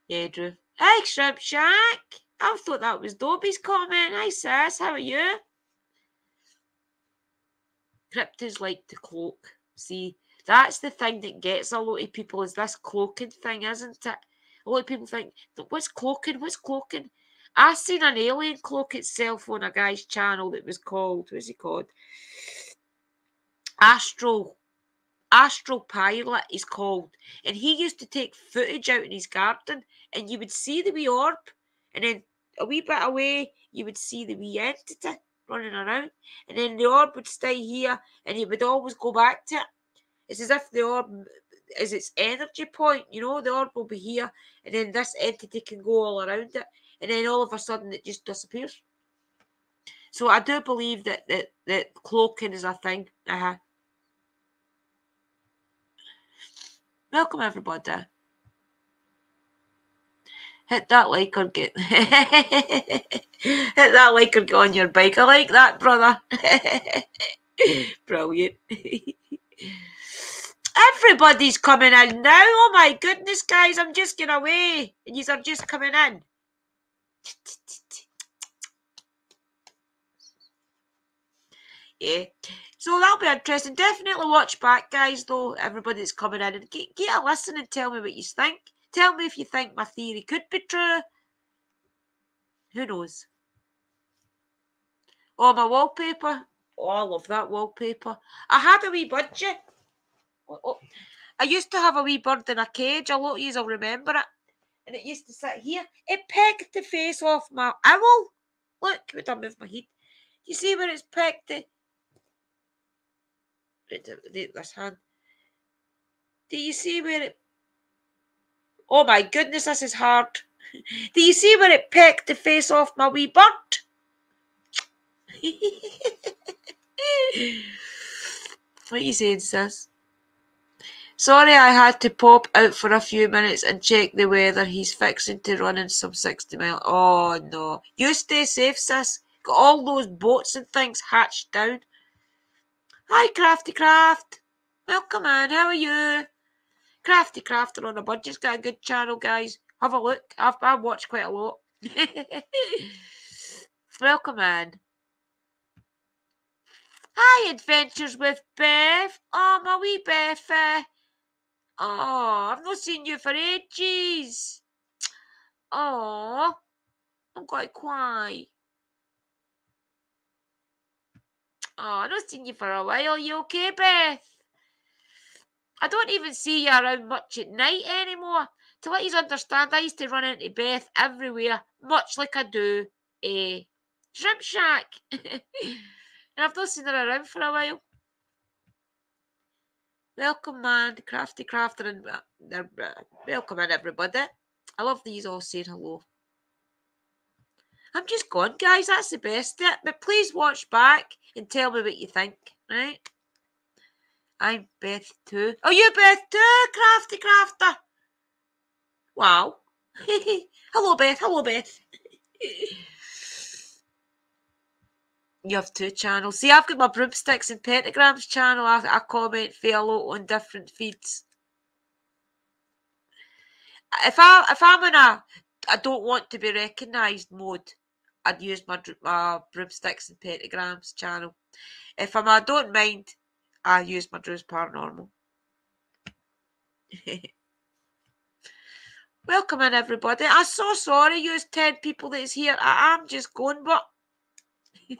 Yeah, Drew. Hi, Shrimp Shack. I thought that was Dobby's comment. Hi, sis. How are you? Cryptids like to cloak. See, that's the thing that gets a lot of people is this cloaking thing, isn't it? A lot of people think, what's cloaking? What's cloaking? I seen an alien cloak itself on a guy's channel that was called, what's he called? Astro Astral Pilot is called. And he used to take footage out in his garden and you would see the wee orb and then a wee bit away you would see the wee entity running around, and then the orb would stay here, and it would always go back to it. It's as if the orb is its energy point, you know, the orb will be here, and then this entity can go all around it, and then all of a sudden it just disappears. So I do believe that that, that cloaking is a thing. Uh-huh. Welcome everybody hit that like or get hit that like or get on your bike. I like that, brother. Brilliant. Everybody's coming in now. Oh my goodness, guys, I'm just getting away. And you are just coming in. Yeah. So that'll be interesting. Definitely watch back, guys, though, everybody that's coming in. And get, get a listen and tell me what you think. Tell me if you think my theory could be true. Who knows? Oh, my wallpaper. Oh, I love that wallpaper. I had a wee budget. Oh, oh. I used to have a wee bird in a cage. A lot of you will remember it. and it used to sit here. It pecked the face off my owl. Look, would I move my head? You see where it's pecked the this hand? Do you see where it Oh my goodness, this is hard. Do you see where it pecked the face off my wee bird? what are you saying, sis? Sorry I had to pop out for a few minutes and check the weather. He's fixing to run in some 60 mile. Oh no. You stay safe, sis. Got all those boats and things hatched down. Hi, Crafty Craft. Welcome in. How are you? Crafty Crafter on a budget's got a good channel, guys. Have a look. I've, I've watched quite a lot. Welcome in. Hi, Adventures with Beth. Oh, my wee Beth. Uh, oh, I've not seen you for ages. Oh, I'm quite quiet. Oh, I've not seen you for a while. Are You okay, Beth? I don't even see you around much at night anymore. To let you understand, I used to run into Beth everywhere, much like I do a Shrimp Shack. and I've not seen her around for a while. Welcome, man, Crafty Crafter, and uh, uh, welcome in, everybody. I love these all saying hello. I'm just gone, guys. That's the best. But please watch back and tell me what you think, right? I'm Beth too. Oh, you Beth too, Crafty Crafter. Wow. Hello, Beth. Hello, Beth. you have two channels. See, I've got my broomsticks and pentagrams channel. I, I comment fail on different feeds. If I if I'm in a I don't want to be recognised mode, I'd use my my broomsticks and pentagrams channel. If I'm I don't mind I use my Drew's Paranormal. Welcome in, everybody. I'm so sorry you 10 people that's here. I am just going, but.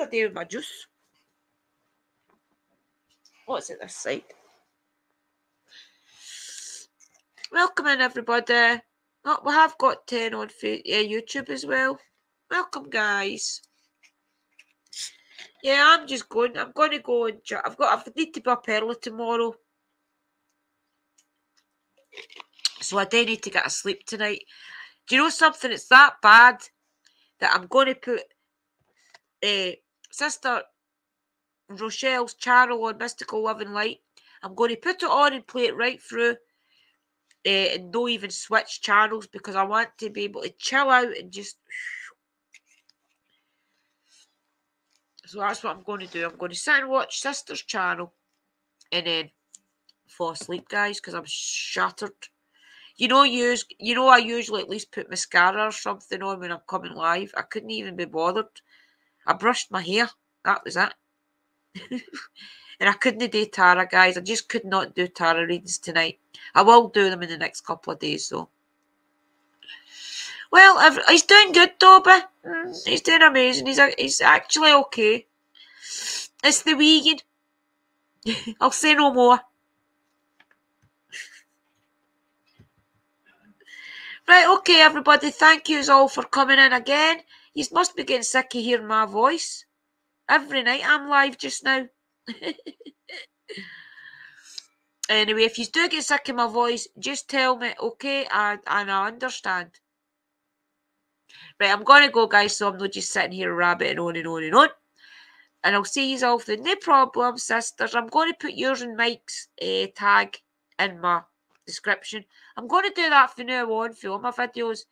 I do with my juice? What's it this side? Welcome in, everybody. Oh, we have got 10 on uh, YouTube as well. Welcome, guys. Yeah, I'm just going. I'm going to go and. I've got. I need to be up early tomorrow, so I do need to get a sleep tonight. Do you know something? It's that bad that I'm going to put uh, Sister Rochelle's channel on Mystical Loving Light. I'm going to put it on and play it right through, uh, and not even switch channels because I want to be able to chill out and just. So that's what I'm going to do. I'm going to sit and watch Sister's channel and then fall asleep, guys, because I'm shattered. You know, use you know, I usually at least put mascara or something on when I'm coming live. I couldn't even be bothered. I brushed my hair. That was it. and I couldn't do tarot, guys. I just could not do tarot readings tonight. I will do them in the next couple of days, though. Well, he's doing good, Toby. Mm, he's doing amazing. He's he's actually okay. It's the vegan. I'll say no more. Right, okay, everybody. Thank you all for coming in again. You must be getting sick of hearing my voice. Every night I'm live just now. anyway, if you do get sick of my voice, just tell me, okay? and I understand. Right, I'm going to go, guys, so I'm not just sitting here rabbiting on and on and on. And I'll see you all then. No problem, sisters. I'm going to put yours and Mike's uh, tag in my description. I'm going to do that from now on for all my videos.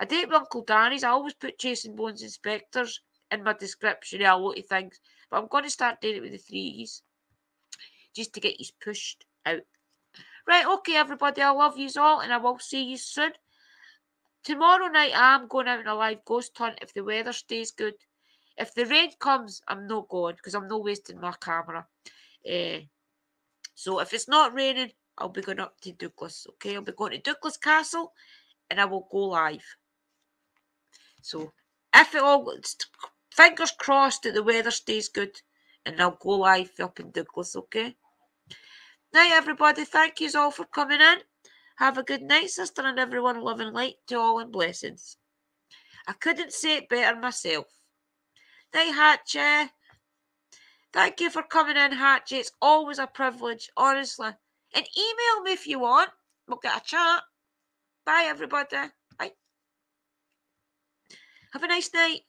I did with Uncle Danny's. I always put Chasing Bones Inspectors in my description. Yeah, a lot of things. But I'm going to start doing it with the threes. Just to get you pushed out. Right, okay, everybody. I love you all, and I will see you soon. Tomorrow night I'm going out on a live ghost hunt if the weather stays good. If the rain comes, I'm not going because I'm not wasting my camera. Uh, so if it's not raining, I'll be going up to Douglas. Okay, I'll be going to Douglas Castle and I will go live. So if it all fingers crossed that the weather stays good and I'll go live up in Douglas, okay? Night everybody, thank you all for coming in. Have a good night, sister, and everyone. Love and light to all and blessings. I couldn't say it better myself. Night, Hatchie. Thank you for coming in, Hatchie. It's always a privilege, honestly. And email me if you want. We'll get a chat. Bye, everybody. Bye. Have a nice night.